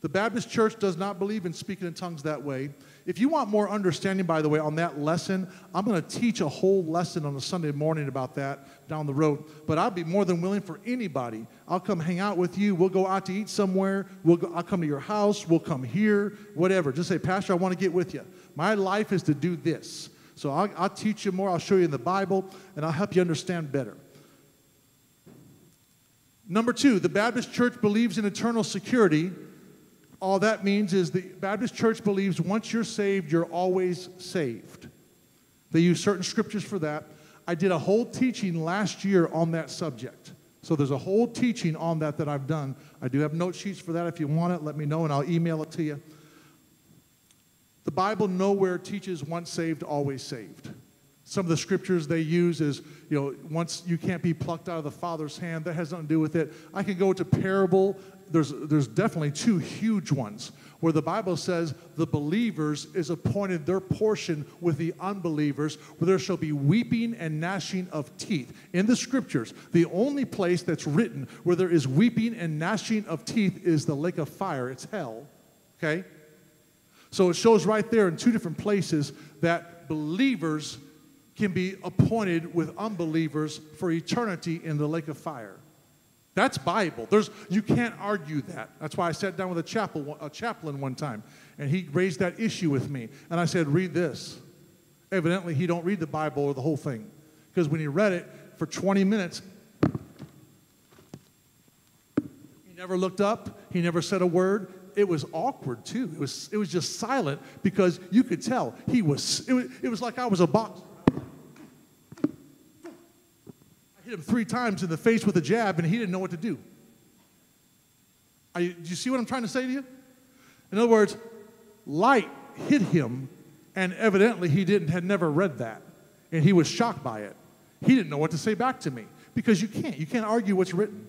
The Baptist church does not believe in speaking in tongues that way. If you want more understanding, by the way, on that lesson, I'm going to teach a whole lesson on a Sunday morning about that down the road. But I'd be more than willing for anybody. I'll come hang out with you. We'll go out to eat somewhere. We'll go, I'll come to your house. We'll come here, whatever. Just say, Pastor, I want to get with you. My life is to do this. So I'll, I'll teach you more. I'll show you in the Bible, and I'll help you understand better. Number two, the Baptist church believes in eternal security all that means is the Baptist church believes once you're saved, you're always saved. They use certain scriptures for that. I did a whole teaching last year on that subject. So there's a whole teaching on that that I've done. I do have note sheets for that. If you want it, let me know and I'll email it to you. The Bible nowhere teaches once saved, always saved. Some of the scriptures they use is, you know, once you can't be plucked out of the Father's hand, that has nothing to do with it. I can go to parable there's, there's definitely two huge ones where the Bible says the believers is appointed their portion with the unbelievers, where there shall be weeping and gnashing of teeth. In the scriptures, the only place that's written where there is weeping and gnashing of teeth is the lake of fire. It's hell. Okay? So it shows right there in two different places that believers can be appointed with unbelievers for eternity in the lake of fire. That's Bible. There's, you can't argue that. That's why I sat down with a, chapel, a chaplain one time, and he raised that issue with me. And I said, read this. Evidently, he don't read the Bible or the whole thing. Because when he read it for 20 minutes, he never looked up. He never said a word. It was awkward, too. It was, it was just silent because you could tell he was, it was, it was like I was a boxer. Hit him three times in the face with a jab, and he didn't know what to do. You, do you see what I'm trying to say to you? In other words, light hit him, and evidently he didn't had never read that, and he was shocked by it. He didn't know what to say back to me because you can't. You can't argue what's written.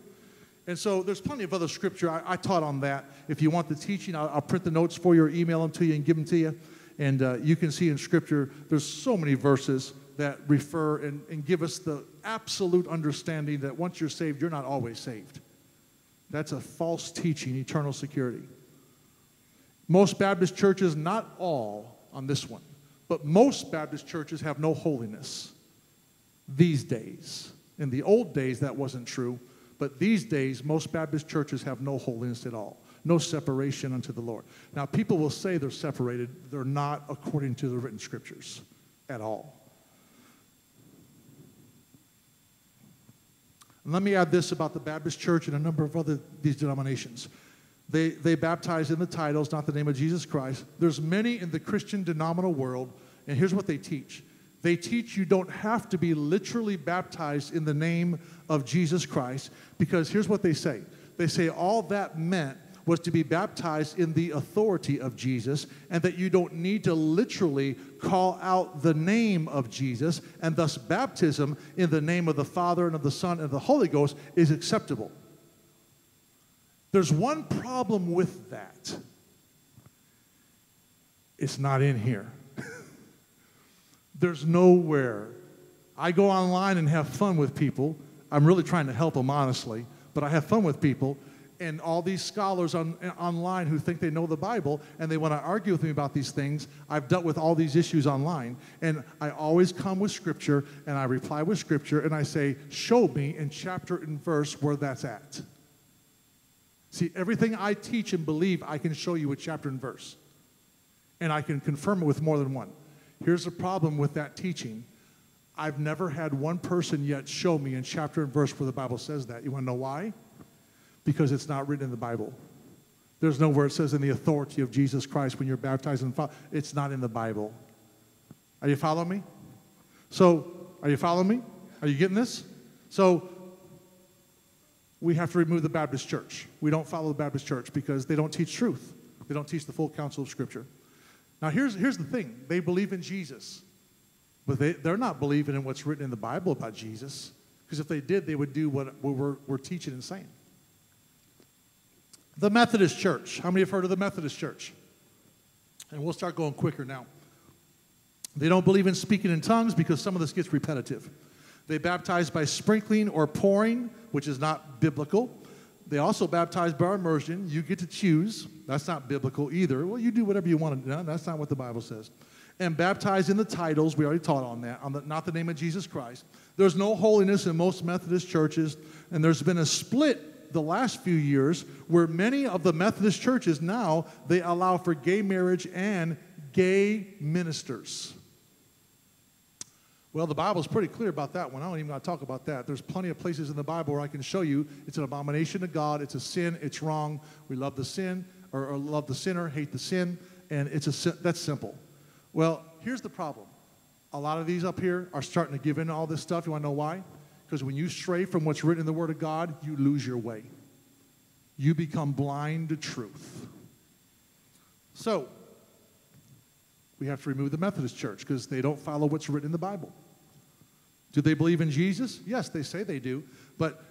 And so there's plenty of other scripture. I, I taught on that. If you want the teaching, I'll, I'll, print the notes for you or email them to you and give them to you. And uh, you can see in scripture, there's so many verses that refer and, and give us the absolute understanding that once you're saved, you're not always saved. That's a false teaching, eternal security. Most Baptist churches, not all on this one, but most Baptist churches have no holiness these days. In the old days, that wasn't true. But these days, most Baptist churches have no holiness at all, no separation unto the Lord. Now, people will say they're separated, they're not according to the written scriptures at all. And let me add this about the Baptist church and a number of other these denominations. They, they baptize in the titles, not the name of Jesus Christ. There's many in the Christian denominational world, and here's what they teach they teach you don't have to be literally baptized in the name of Jesus Christ because here's what they say they say all that meant was to be baptized in the authority of Jesus, and that you don't need to literally call out the name of Jesus, and thus baptism in the name of the Father and of the Son and of the Holy Ghost is acceptable. There's one problem with that it's not in here. There's nowhere. I go online and have fun with people. I'm really trying to help them, honestly, but I have fun with people. And all these scholars on, online who think they know the Bible and they want to argue with me about these things, I've dealt with all these issues online. And I always come with Scripture and I reply with Scripture and I say, Show me in chapter and verse where that's at. See, everything I teach and believe, I can show you with chapter and verse. And I can confirm it with more than one. Here's the problem with that teaching. I've never had one person yet show me in chapter and verse where the Bible says that. You want to know why? Because it's not written in the Bible. There's nowhere it says in the authority of Jesus Christ when you're baptized in fire. It's not in the Bible. Are you following me? So, are you following me? Are you getting this? So, we have to remove the Baptist church. We don't follow the Baptist church because they don't teach truth. They don't teach the full counsel of Scripture. Now, here's, here's the thing they believe in Jesus, but they, they're not believing in what's written in the Bible about Jesus, because if they did, they would do what we're, we're teaching and saying. The Methodist Church. How many have heard of the Methodist Church? And we'll start going quicker now. They don't believe in speaking in tongues because some of this gets repetitive. They baptize by sprinkling or pouring, which is not biblical. They also baptize by immersion. You get to choose. That's not biblical either. Well, you do whatever you want to do. That's not what the Bible says. And baptize in the titles. We already taught on that, on the, not the name of Jesus Christ. There's no holiness in most Methodist churches, and there's been a split the last few years where many of the Methodist churches now they allow for gay marriage and gay ministers. Well, the Bible's pretty clear about that one. I don't even want to talk about that. There's plenty of places in the Bible where I can show you it's an abomination to God, it's a sin, it's wrong. We love the sin, or, or love the sinner, hate the sin, and it's a that's simple. Well, here's the problem. A lot of these up here are starting to give in to all this stuff. You want to know why? Because when you stray from what's written in the Word of God, you lose your way. You become blind to truth. So, we have to remove the Methodist Church because they don't follow what's written in the Bible. Do they believe in Jesus? Yes, they say they do. But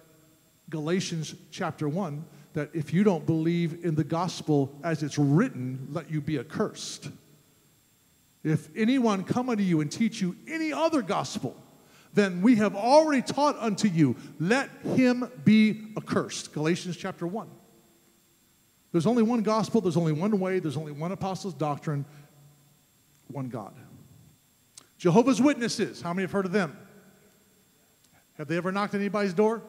Galatians chapter 1 that if you don't believe in the gospel as it's written, let you be accursed. If anyone come unto you and teach you any other gospel, then we have already taught unto you, let him be accursed. Galatians chapter 1. There's only one gospel, there's only one way, there's only one apostles' doctrine, one God. Jehovah's Witnesses, how many have heard of them? Have they ever knocked on anybody's door?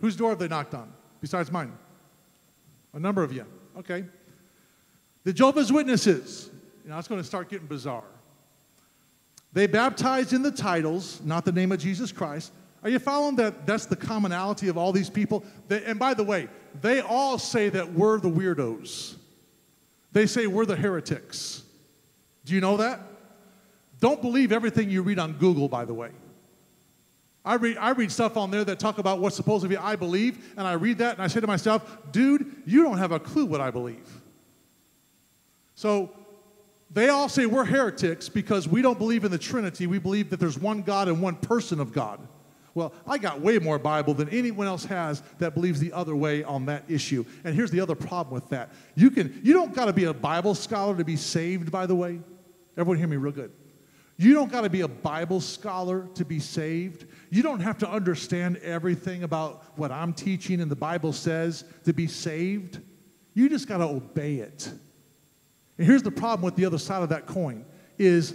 Whose door have they knocked on besides mine? A number of you. Okay. The Jehovah's Witnesses. Now it's going to start getting bizarre. They baptized in the titles, not the name of Jesus Christ. Are you following that? That's the commonality of all these people. They, and by the way, they all say that we're the weirdos. They say we're the heretics. Do you know that? Don't believe everything you read on Google, by the way. I read, I read stuff on there that talk about what's supposed to be I believe, and I read that and I say to myself, dude, you don't have a clue what I believe. So they all say we're heretics because we don't believe in the Trinity. We believe that there's one God and one person of God. Well, I got way more Bible than anyone else has that believes the other way on that issue. And here's the other problem with that. You can you don't got to be a Bible scholar to be saved, by the way. Everyone hear me real good. You don't got to be a Bible scholar to be saved. You don't have to understand everything about what I'm teaching and the Bible says to be saved. You just got to obey it. And here's the problem with the other side of that coin is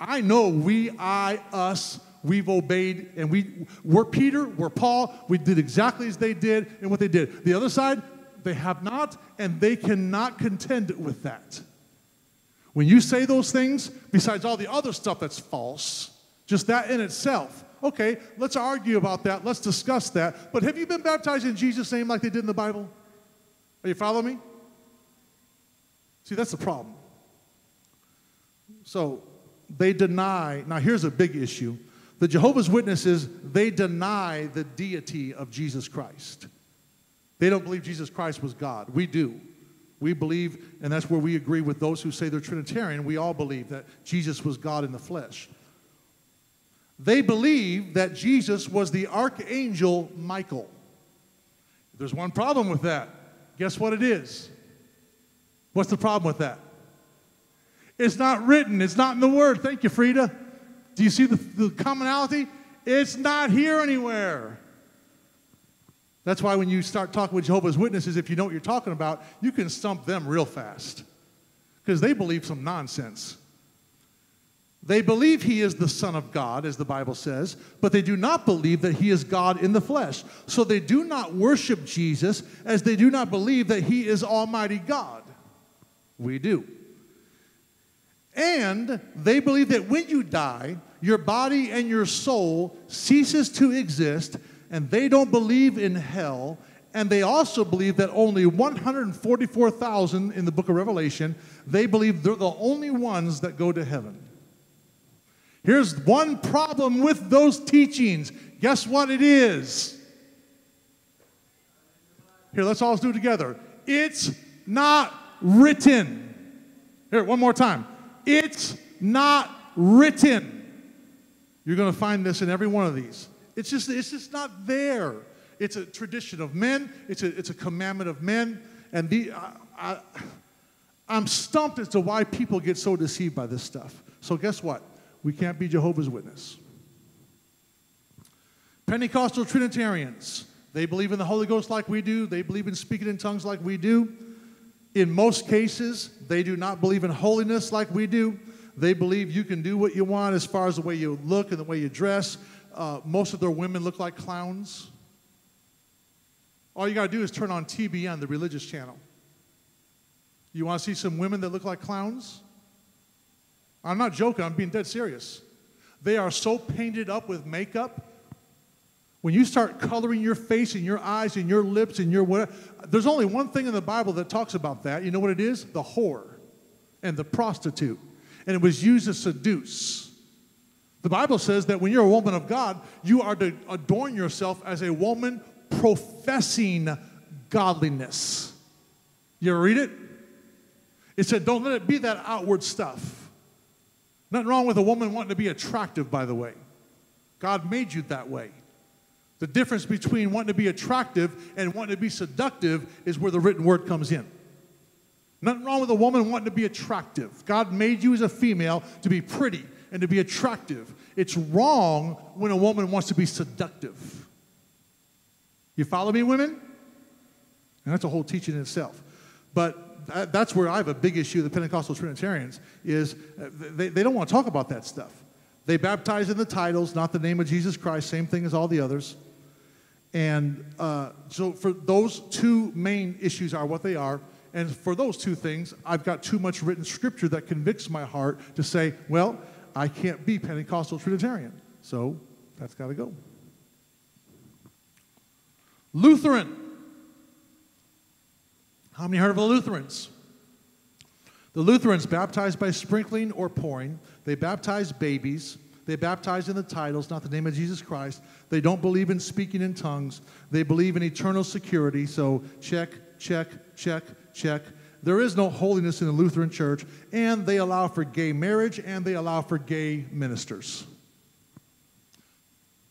I know we, I, us, we've obeyed and we, we're Peter, we're Paul, we did exactly as they did and what they did. The other side, they have not and they cannot contend with that. When you say those things, besides all the other stuff that's false, just that in itself, okay, let's argue about that, let's discuss that. But have you been baptized in Jesus' name like they did in the Bible? Are you following me? See, that's the problem. So they deny, now here's a big issue. The Jehovah's Witnesses, they deny the deity of Jesus Christ. They don't believe Jesus Christ was God. We do. We believe, and that's where we agree with those who say they're Trinitarian, we all believe that Jesus was God in the flesh. They believe that Jesus was the archangel Michael. There's one problem with that. Guess what it is? What's the problem with that? It's not written, it's not in the Word. Thank you, Frida. Do you see the, the commonality? It's not here anywhere. That's why when you start talking with Jehovah's Witnesses, if you know what you're talking about, you can stump them real fast because they believe some nonsense. They believe he is the Son of God, as the Bible says, but they do not believe that he is God in the flesh. So they do not worship Jesus as they do not believe that he is Almighty God. We do. And they believe that when you die, your body and your soul ceases to exist, and they don't believe in hell. And they also believe that only 144,000 in the book of Revelation, they believe they're the only ones that go to heaven. Here's one problem with those teachings. Guess what it is? Here, let's all do it together. It's not written. Here, one more time. It's not written. You're going to find this in every one of these. It's just, it's just not there. It's a tradition of men, it's a, it's a commandment of men. And the, I, I, I'm stumped as to why people get so deceived by this stuff. So, guess what? We can't be Jehovah's Witness. Pentecostal Trinitarians, they believe in the Holy Ghost like we do, they believe in speaking in tongues like we do. In most cases, they do not believe in holiness like we do. They believe you can do what you want as far as the way you look and the way you dress. Uh, most of their women look like clowns. All you got to do is turn on TBN, the religious channel. You want to see some women that look like clowns? I'm not joking, I'm being dead serious. They are so painted up with makeup. When you start coloring your face and your eyes and your lips and your whatever, there's only one thing in the Bible that talks about that. You know what it is? The whore and the prostitute. And it was used to seduce. The Bible says that when you're a woman of God, you are to adorn yourself as a woman professing godliness. You ever read it? It said, don't let it be that outward stuff. Nothing wrong with a woman wanting to be attractive, by the way. God made you that way. The difference between wanting to be attractive and wanting to be seductive is where the written word comes in. Nothing wrong with a woman wanting to be attractive. God made you as a female to be pretty and to be attractive. It's wrong when a woman wants to be seductive. You follow me, women? And that's a whole teaching in itself. But that, that's where I have a big issue the Pentecostal Trinitarians is uh, they, they don't want to talk about that stuff. They baptize in the titles, not the name of Jesus Christ, same thing as all the others. And uh, so for those two main issues are what they are. And for those two things, I've got too much written scripture that convicts my heart to say, well, I can't be Pentecostal Trinitarian. So that's got to go. Lutheran. How many heard of the Lutherans? The Lutherans baptized by sprinkling or pouring. They baptize babies. They baptize in the titles, not the name of Jesus Christ. They don't believe in speaking in tongues. They believe in eternal security. So check, check, check, check. There is no holiness in the Lutheran Church, and they allow for gay marriage and they allow for gay ministers.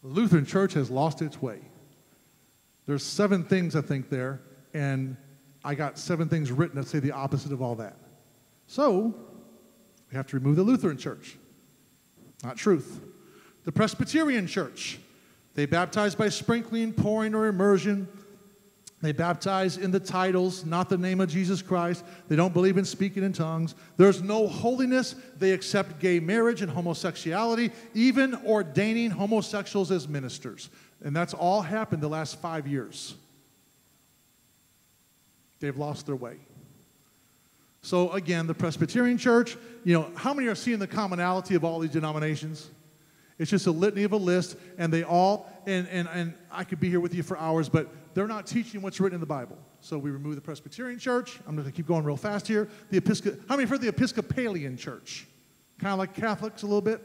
The Lutheran Church has lost its way. There's seven things I think there, and I got seven things written that say the opposite of all that. So we have to remove the Lutheran Church. Not truth. The Presbyterian Church. They baptize by sprinkling, pouring, or immersion. They baptize in the titles, not the name of Jesus Christ. They don't believe in speaking in tongues. There's no holiness. They accept gay marriage and homosexuality, even ordaining homosexuals as ministers. And that's all happened the last five years. They've lost their way. So, again, the Presbyterian Church, you know, how many are seeing the commonality of all these denominations? It's just a litany of a list, and they all, and, and, and I could be here with you for hours, but they're not teaching what's written in the Bible. So we remove the Presbyterian Church. I'm going to keep going real fast here. The Episcop- how many have heard the Episcopalian Church? Kind of like Catholics a little bit.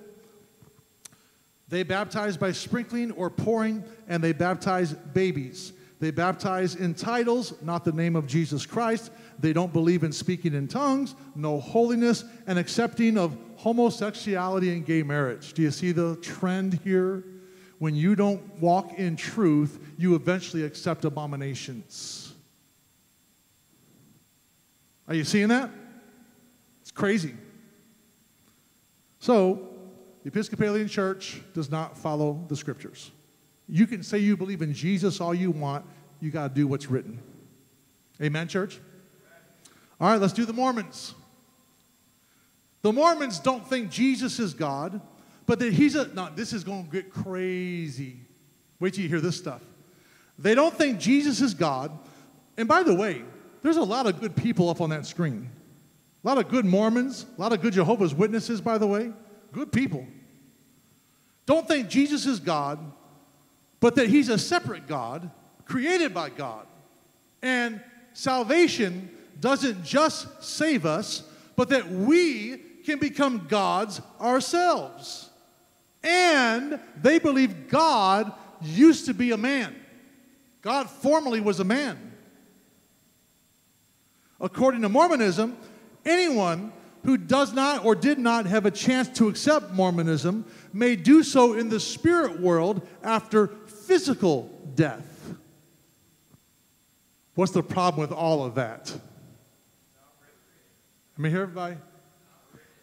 They baptize by sprinkling or pouring, and they baptize babies. They baptize in titles, not the name of Jesus Christ. They don't believe in speaking in tongues, no holiness, and accepting of homosexuality and gay marriage. Do you see the trend here? When you don't walk in truth, you eventually accept abominations. Are you seeing that? It's crazy. So, the Episcopalian Church does not follow the scriptures. You can say you believe in Jesus all you want, you got to do what's written. Amen, church? All right, let's do the Mormons. The Mormons don't think Jesus is God, but that he's a. Now, this is going to get crazy. Wait till you hear this stuff. They don't think Jesus is God. And by the way, there's a lot of good people up on that screen. A lot of good Mormons, a lot of good Jehovah's Witnesses, by the way. Good people. Don't think Jesus is God, but that he's a separate God created by God. And salvation doesn't just save us, but that we can become gods ourselves. And they believe God used to be a man. God formerly was a man. According to Mormonism, anyone who does not or did not have a chance to accept Mormonism may do so in the spirit world after physical death. What's the problem with all of that? I mean, here, everybody.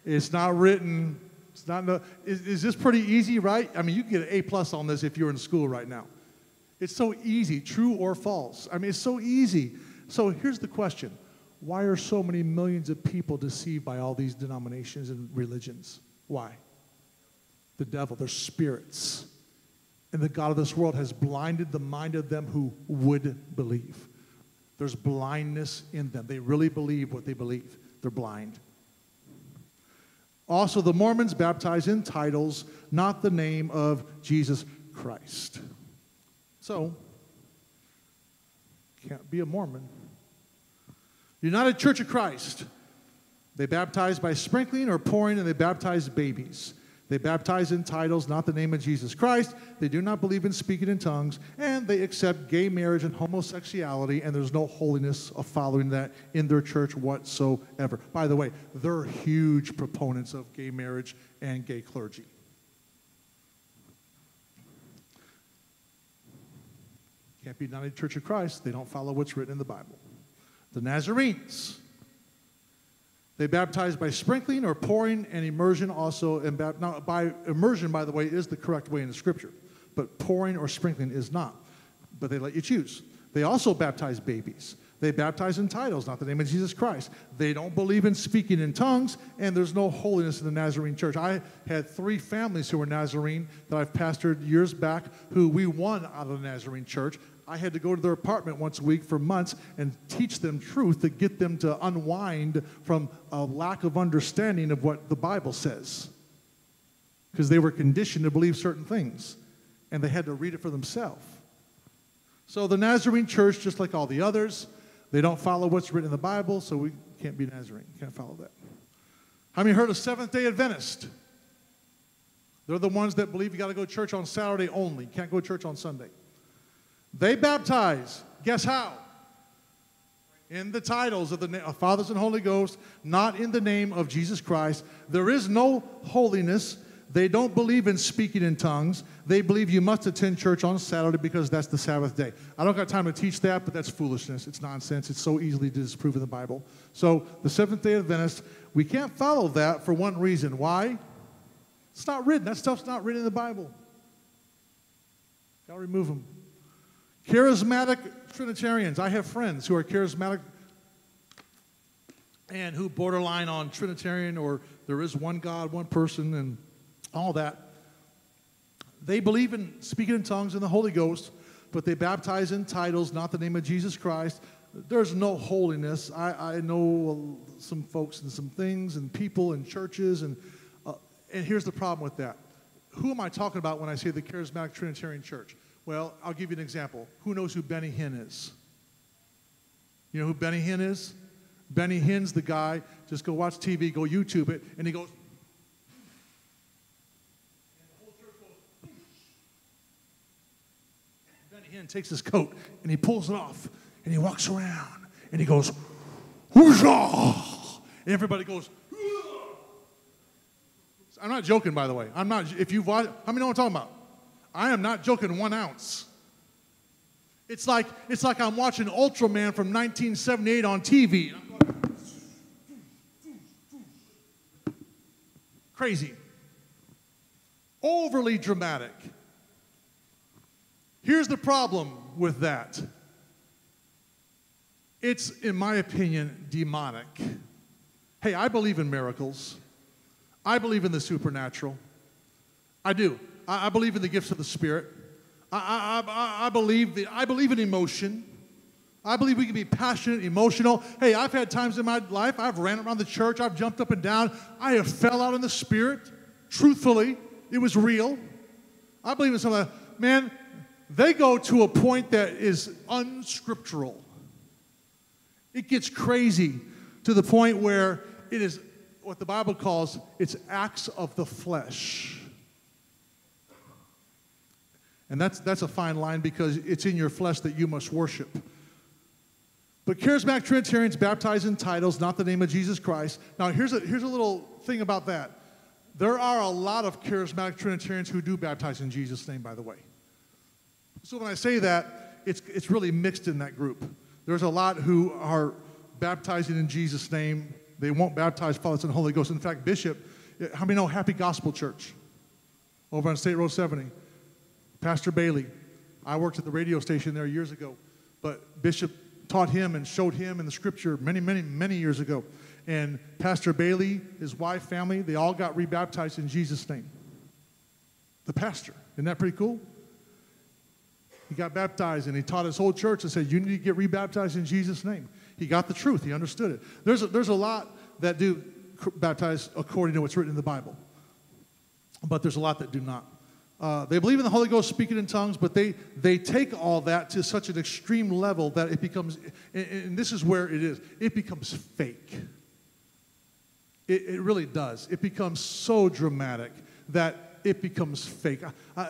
It's not written. It's not. No, is, is this pretty easy, right? I mean, you can get an A plus on this if you're in school right now. It's so easy, true or false. I mean, it's so easy. So here's the question: Why are so many millions of people deceived by all these denominations and religions? Why? The devil, they're spirits. And the God of this world has blinded the mind of them who would believe. There's blindness in them. They really believe what they believe. They're blind. Also, the Mormons baptize in titles, not the name of Jesus Christ. So, can't be a Mormon. United Church of Christ. They baptize by sprinkling or pouring, and they baptize babies. They baptize in titles, not the name of Jesus Christ. They do not believe in speaking in tongues, and they accept gay marriage and homosexuality, and there's no holiness of following that in their church whatsoever. By the way, they're huge proponents of gay marriage and gay clergy. Can't be United Church of Christ. They don't follow what's written in the Bible. The Nazarenes. They baptize by sprinkling or pouring and immersion also. And now, by immersion, by the way, is the correct way in the scripture, but pouring or sprinkling is not. But they let you choose. They also baptize babies. They baptize in titles, not the name of Jesus Christ. They don't believe in speaking in tongues, and there's no holiness in the Nazarene church. I had three families who were Nazarene that I've pastored years back who we won out of the Nazarene church. I had to go to their apartment once a week for months and teach them truth to get them to unwind from a lack of understanding of what the Bible says. Because they were conditioned to believe certain things, and they had to read it for themselves. So the Nazarene church, just like all the others, they don't follow what's written in the Bible, so we can't be Nazarene. Can't follow that. How many heard of Seventh day Adventist? They're the ones that believe you got to go to church on Saturday only. Can't go to church on Sunday. They baptize. Guess how? In the titles of the of Fathers and Holy Ghost, not in the name of Jesus Christ. There is no holiness. They don't believe in speaking in tongues. They believe you must attend church on Saturday because that's the Sabbath day. I don't got time to teach that, but that's foolishness. It's nonsense. It's so easily disproved in the Bible. So, the Seventh day Adventists, we can't follow that for one reason. Why? It's not written. That stuff's not written in the Bible. Got to remove them. Charismatic Trinitarians. I have friends who are charismatic and who borderline on Trinitarian or there is one God, one person, and all that. They believe in speaking in tongues and the Holy Ghost, but they baptize in titles, not the name of Jesus Christ. There's no holiness. I, I know some folks and some things and people and churches, and, uh, and here's the problem with that. Who am I talking about when I say the charismatic Trinitarian church? Well, I'll give you an example. Who knows who Benny Hinn is? You know who Benny Hinn is? Benny Hinn's the guy, just go watch TV, go YouTube it, and he goes, And Benny Hinn takes his coat and he pulls it off and he walks around and he goes, Whoosah! And everybody goes. I'm not joking, by the way. I'm not, if you've watched, how many know what I'm talking about? I am not joking one ounce. It's like, it's like I'm watching Ultraman from 1978 on TV. Crazy. Overly dramatic. Here's the problem with that it's, in my opinion, demonic. Hey, I believe in miracles, I believe in the supernatural. I do. I, I believe in the gifts of the Spirit. I, I, I, believe the, I believe in emotion. I believe we can be passionate, emotional. Hey, I've had times in my life I've ran around the church, I've jumped up and down, I have fell out in the spirit. Truthfully, it was real. I believe in some of that. Man, they go to a point that is unscriptural. It gets crazy to the point where it is what the Bible calls it's acts of the flesh. And that's, that's a fine line because it's in your flesh that you must worship. But charismatic Trinitarians baptize in titles, not the name of Jesus Christ. Now, here's a, here's a little thing about that. There are a lot of charismatic Trinitarians who do baptize in Jesus' name, by the way. So when I say that, it's, it's really mixed in that group. There's a lot who are baptizing in Jesus' name. They won't baptize Father, and Holy Ghost. In fact, Bishop, how many know Happy Gospel Church over on State Road 70? Pastor Bailey. I worked at the radio station there years ago, but Bishop taught him and showed him in the scripture many, many, many years ago. And Pastor Bailey, his wife, family, they all got rebaptized in Jesus' name. The pastor. Isn't that pretty cool? He got baptized and he taught his whole church and said, You need to get rebaptized in Jesus' name. He got the truth, he understood it. There's a, there's a lot that do baptize according to what's written in the Bible, but there's a lot that do not. Uh, they believe in the Holy Ghost speaking in tongues, but they, they take all that to such an extreme level that it becomes, and, and this is where it is, it becomes fake. It, it really does. It becomes so dramatic that it becomes fake. I, I,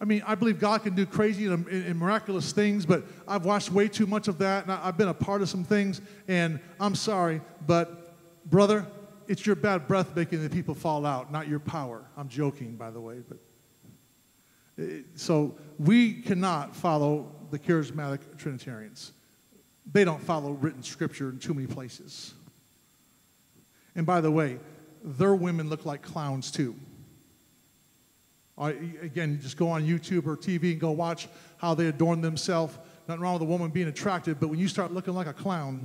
I mean, I believe God can do crazy and, and, miraculous things, but I've watched way too much of that, and I, I've been a part of some things, and I'm sorry, but brother, it's your bad breath making the people fall out, not your power. I'm joking, by the way, but. So we cannot follow the charismatic Trinitarians. They don't follow written scripture in too many places. And by the way, their women look like clowns too. again, just go on YouTube or TV and go watch how they adorn themselves. Nothing wrong with a woman being attractive, but when you start looking like a clown,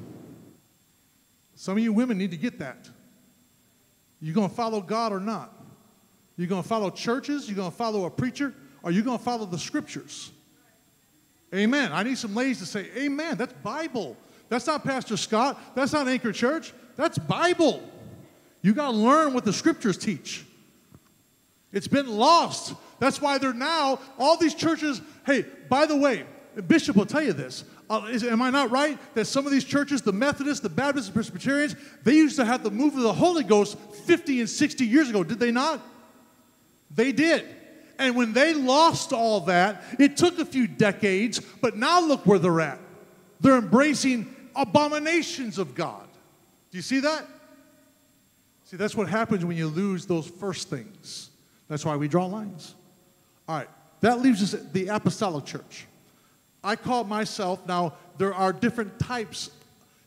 some of you women need to get that. You're going to follow God or not? You're going to follow churches? You're going to follow a preacher? Are you going to follow the scriptures? Amen. I need some ladies to say, Amen. That's Bible. That's not Pastor Scott. That's not Anchor Church. That's Bible. You got to learn what the scriptures teach. It's been lost. That's why they're now, all these churches. Hey, by the way, Bishop will tell you this. Uh, is, am I not right that some of these churches, the Methodists, the Baptists, the Presbyterians, they used to have the move of the Holy Ghost 50 and 60 years ago, did they not? They did. And when they lost all that, it took a few decades, but now look where they're at. They're embracing abominations of God. Do you see that? See, that's what happens when you lose those first things. That's why we draw lines. All right, that leaves us at the apostolic church. I call myself, now, there are different types,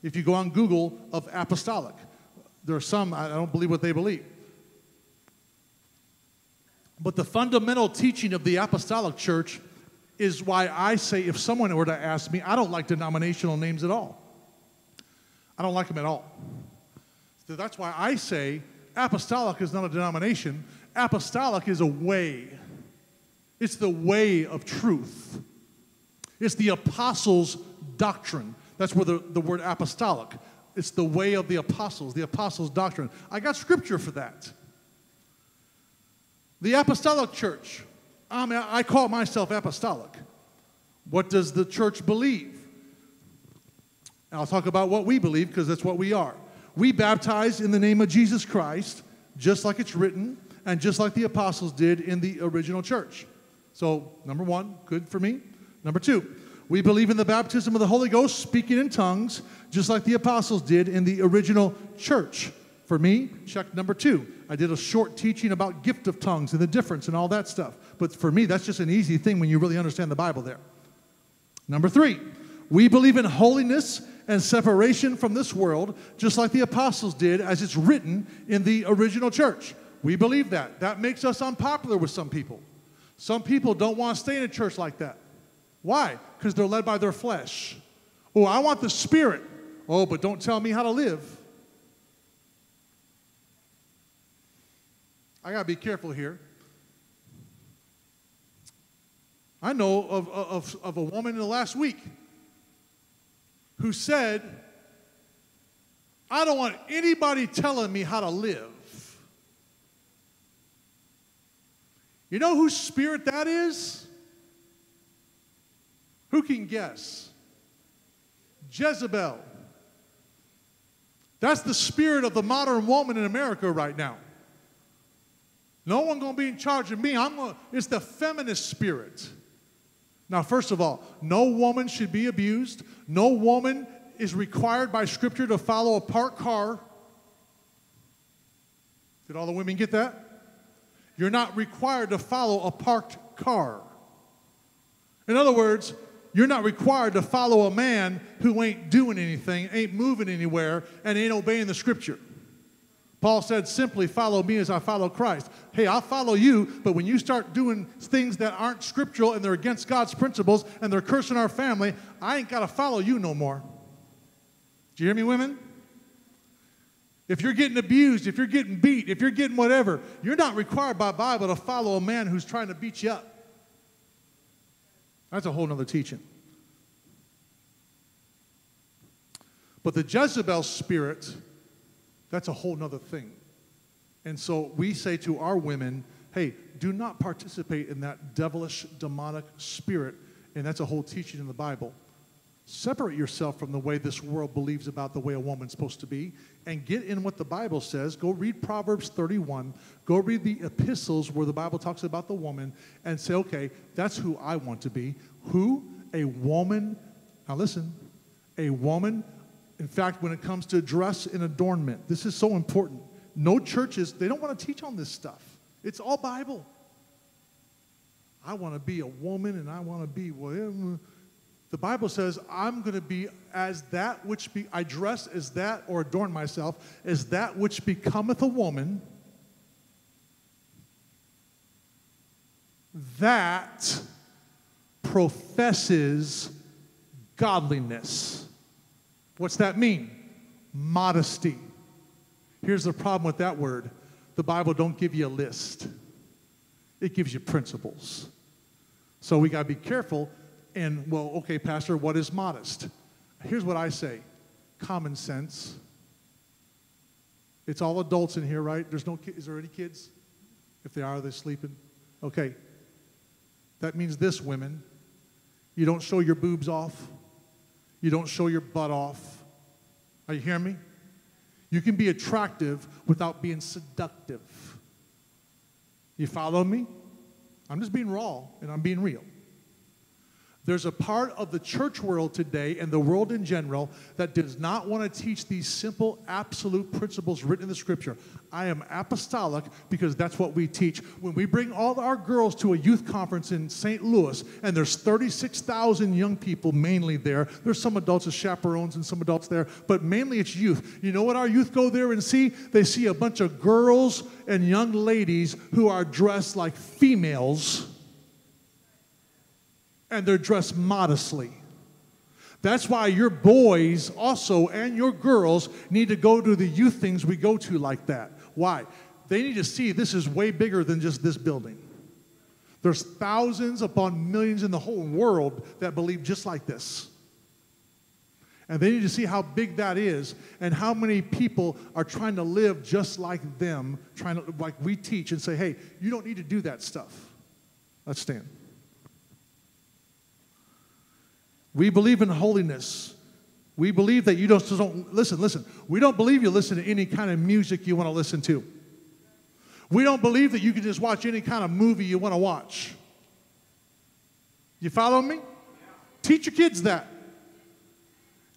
if you go on Google, of apostolic. There are some, I don't believe what they believe. But the fundamental teaching of the apostolic church is why I say if someone were to ask me, I don't like denominational names at all. I don't like them at all. So that's why I say apostolic is not a denomination, apostolic is a way. It's the way of truth. It's the apostles' doctrine. That's where the, the word apostolic. It's the way of the apostles, the apostles' doctrine. I got scripture for that. The apostolic church, I, mean, I call myself apostolic. What does the church believe? I'll talk about what we believe because that's what we are. We baptize in the name of Jesus Christ, just like it's written, and just like the apostles did in the original church. So, number one, good for me. Number two, we believe in the baptism of the Holy Ghost, speaking in tongues, just like the apostles did in the original church. For me, check number two. I did a short teaching about gift of tongues and the difference and all that stuff. But for me, that's just an easy thing when you really understand the Bible there. Number three, we believe in holiness and separation from this world, just like the apostles did, as it's written in the original church. We believe that. That makes us unpopular with some people. Some people don't want to stay in a church like that. Why? Because they're led by their flesh. Oh, I want the spirit. Oh, but don't tell me how to live. I got to be careful here. I know of, of, of a woman in the last week who said, I don't want anybody telling me how to live. You know whose spirit that is? Who can guess? Jezebel. That's the spirit of the modern woman in America right now. No one gonna be in charge of me. I'm gonna, it's the feminist spirit. Now, first of all, no woman should be abused. No woman is required by Scripture to follow a parked car. Did all the women get that? You're not required to follow a parked car. In other words, you're not required to follow a man who ain't doing anything, ain't moving anywhere, and ain't obeying the Scripture. Paul said, simply follow me as I follow Christ. Hey, I'll follow you, but when you start doing things that aren't scriptural and they're against God's principles and they're cursing our family, I ain't got to follow you no more. Do you hear me, women? If you're getting abused, if you're getting beat, if you're getting whatever, you're not required by Bible to follow a man who's trying to beat you up. That's a whole nother teaching. But the Jezebel spirit that's a whole nother thing. And so we say to our women, hey, do not participate in that devilish, demonic spirit. And that's a whole teaching in the Bible. Separate yourself from the way this world believes about the way a woman's supposed to be and get in what the Bible says. Go read Proverbs 31. Go read the epistles where the Bible talks about the woman and say, okay, that's who I want to be. Who? A woman. Now listen, a woman in fact, when it comes to dress and adornment, this is so important. No churches, they don't want to teach on this stuff. It's all Bible. I want to be a woman and I want to be well, The Bible says, I'm going to be as that which be, I dress as that or adorn myself as that which becometh a woman that professes godliness. What's that mean? Modesty. Here's the problem with that word. The Bible don't give you a list. It gives you principles. So we got to be careful and well, okay, pastor, what is modest? Here's what I say. Common sense. It's all adults in here, right? There's no is there any kids? If they are, they're sleeping. Okay. That means this, women. You don't show your boobs off. You don't show your butt off. Are you hearing me? You can be attractive without being seductive. You follow me? I'm just being raw and I'm being real. There's a part of the church world today and the world in general that does not want to teach these simple, absolute principles written in the scripture. I am apostolic because that's what we teach. When we bring all our girls to a youth conference in St. Louis, and there's 36,000 young people mainly there, there's some adults as chaperones and some adults there, but mainly it's youth. You know what our youth go there and see? They see a bunch of girls and young ladies who are dressed like females and they're dressed modestly. That's why your boys also and your girls need to go to the youth things we go to like that. Why? They need to see this is way bigger than just this building. There's thousands upon millions in the whole world that believe just like this. And they need to see how big that is and how many people are trying to live just like them, trying to, like we teach, and say, hey, you don't need to do that stuff. Let's stand. We believe in holiness. We believe that you don't, don't listen, listen. We don't believe you listen to any kind of music you want to listen to. We don't believe that you can just watch any kind of movie you want to watch. You follow me? Teach your kids that.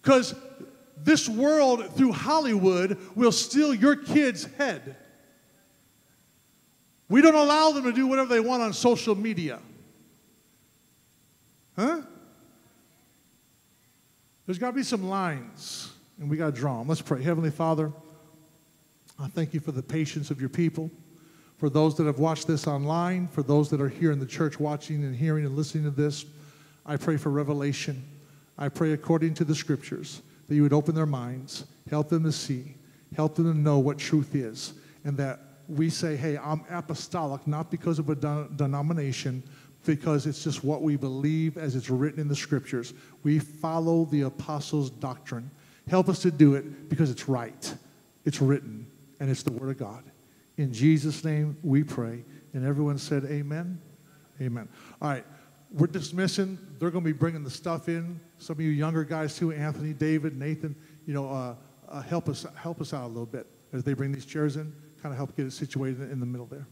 Because this world through Hollywood will steal your kid's head. We don't allow them to do whatever they want on social media. Huh? There's got to be some lines, and we got to draw them. Let's pray. Heavenly Father, I thank you for the patience of your people, for those that have watched this online, for those that are here in the church watching and hearing and listening to this. I pray for revelation. I pray according to the scriptures that you would open their minds, help them to see, help them to know what truth is, and that we say, hey, I'm apostolic, not because of a de- denomination, because it's just what we believe as it's written in the scriptures. We follow the apostles' doctrine. Help us to do it because it's right, it's written, and it's the word of God. In Jesus' name we pray. And everyone said, Amen. Amen. All right, we're dismissing. They're going to be bringing the stuff in. Some of you younger guys too, Anthony, David, Nathan. You know, uh, uh, help us help us out a little bit as they bring these chairs in. Kind of help get it situated in the middle there.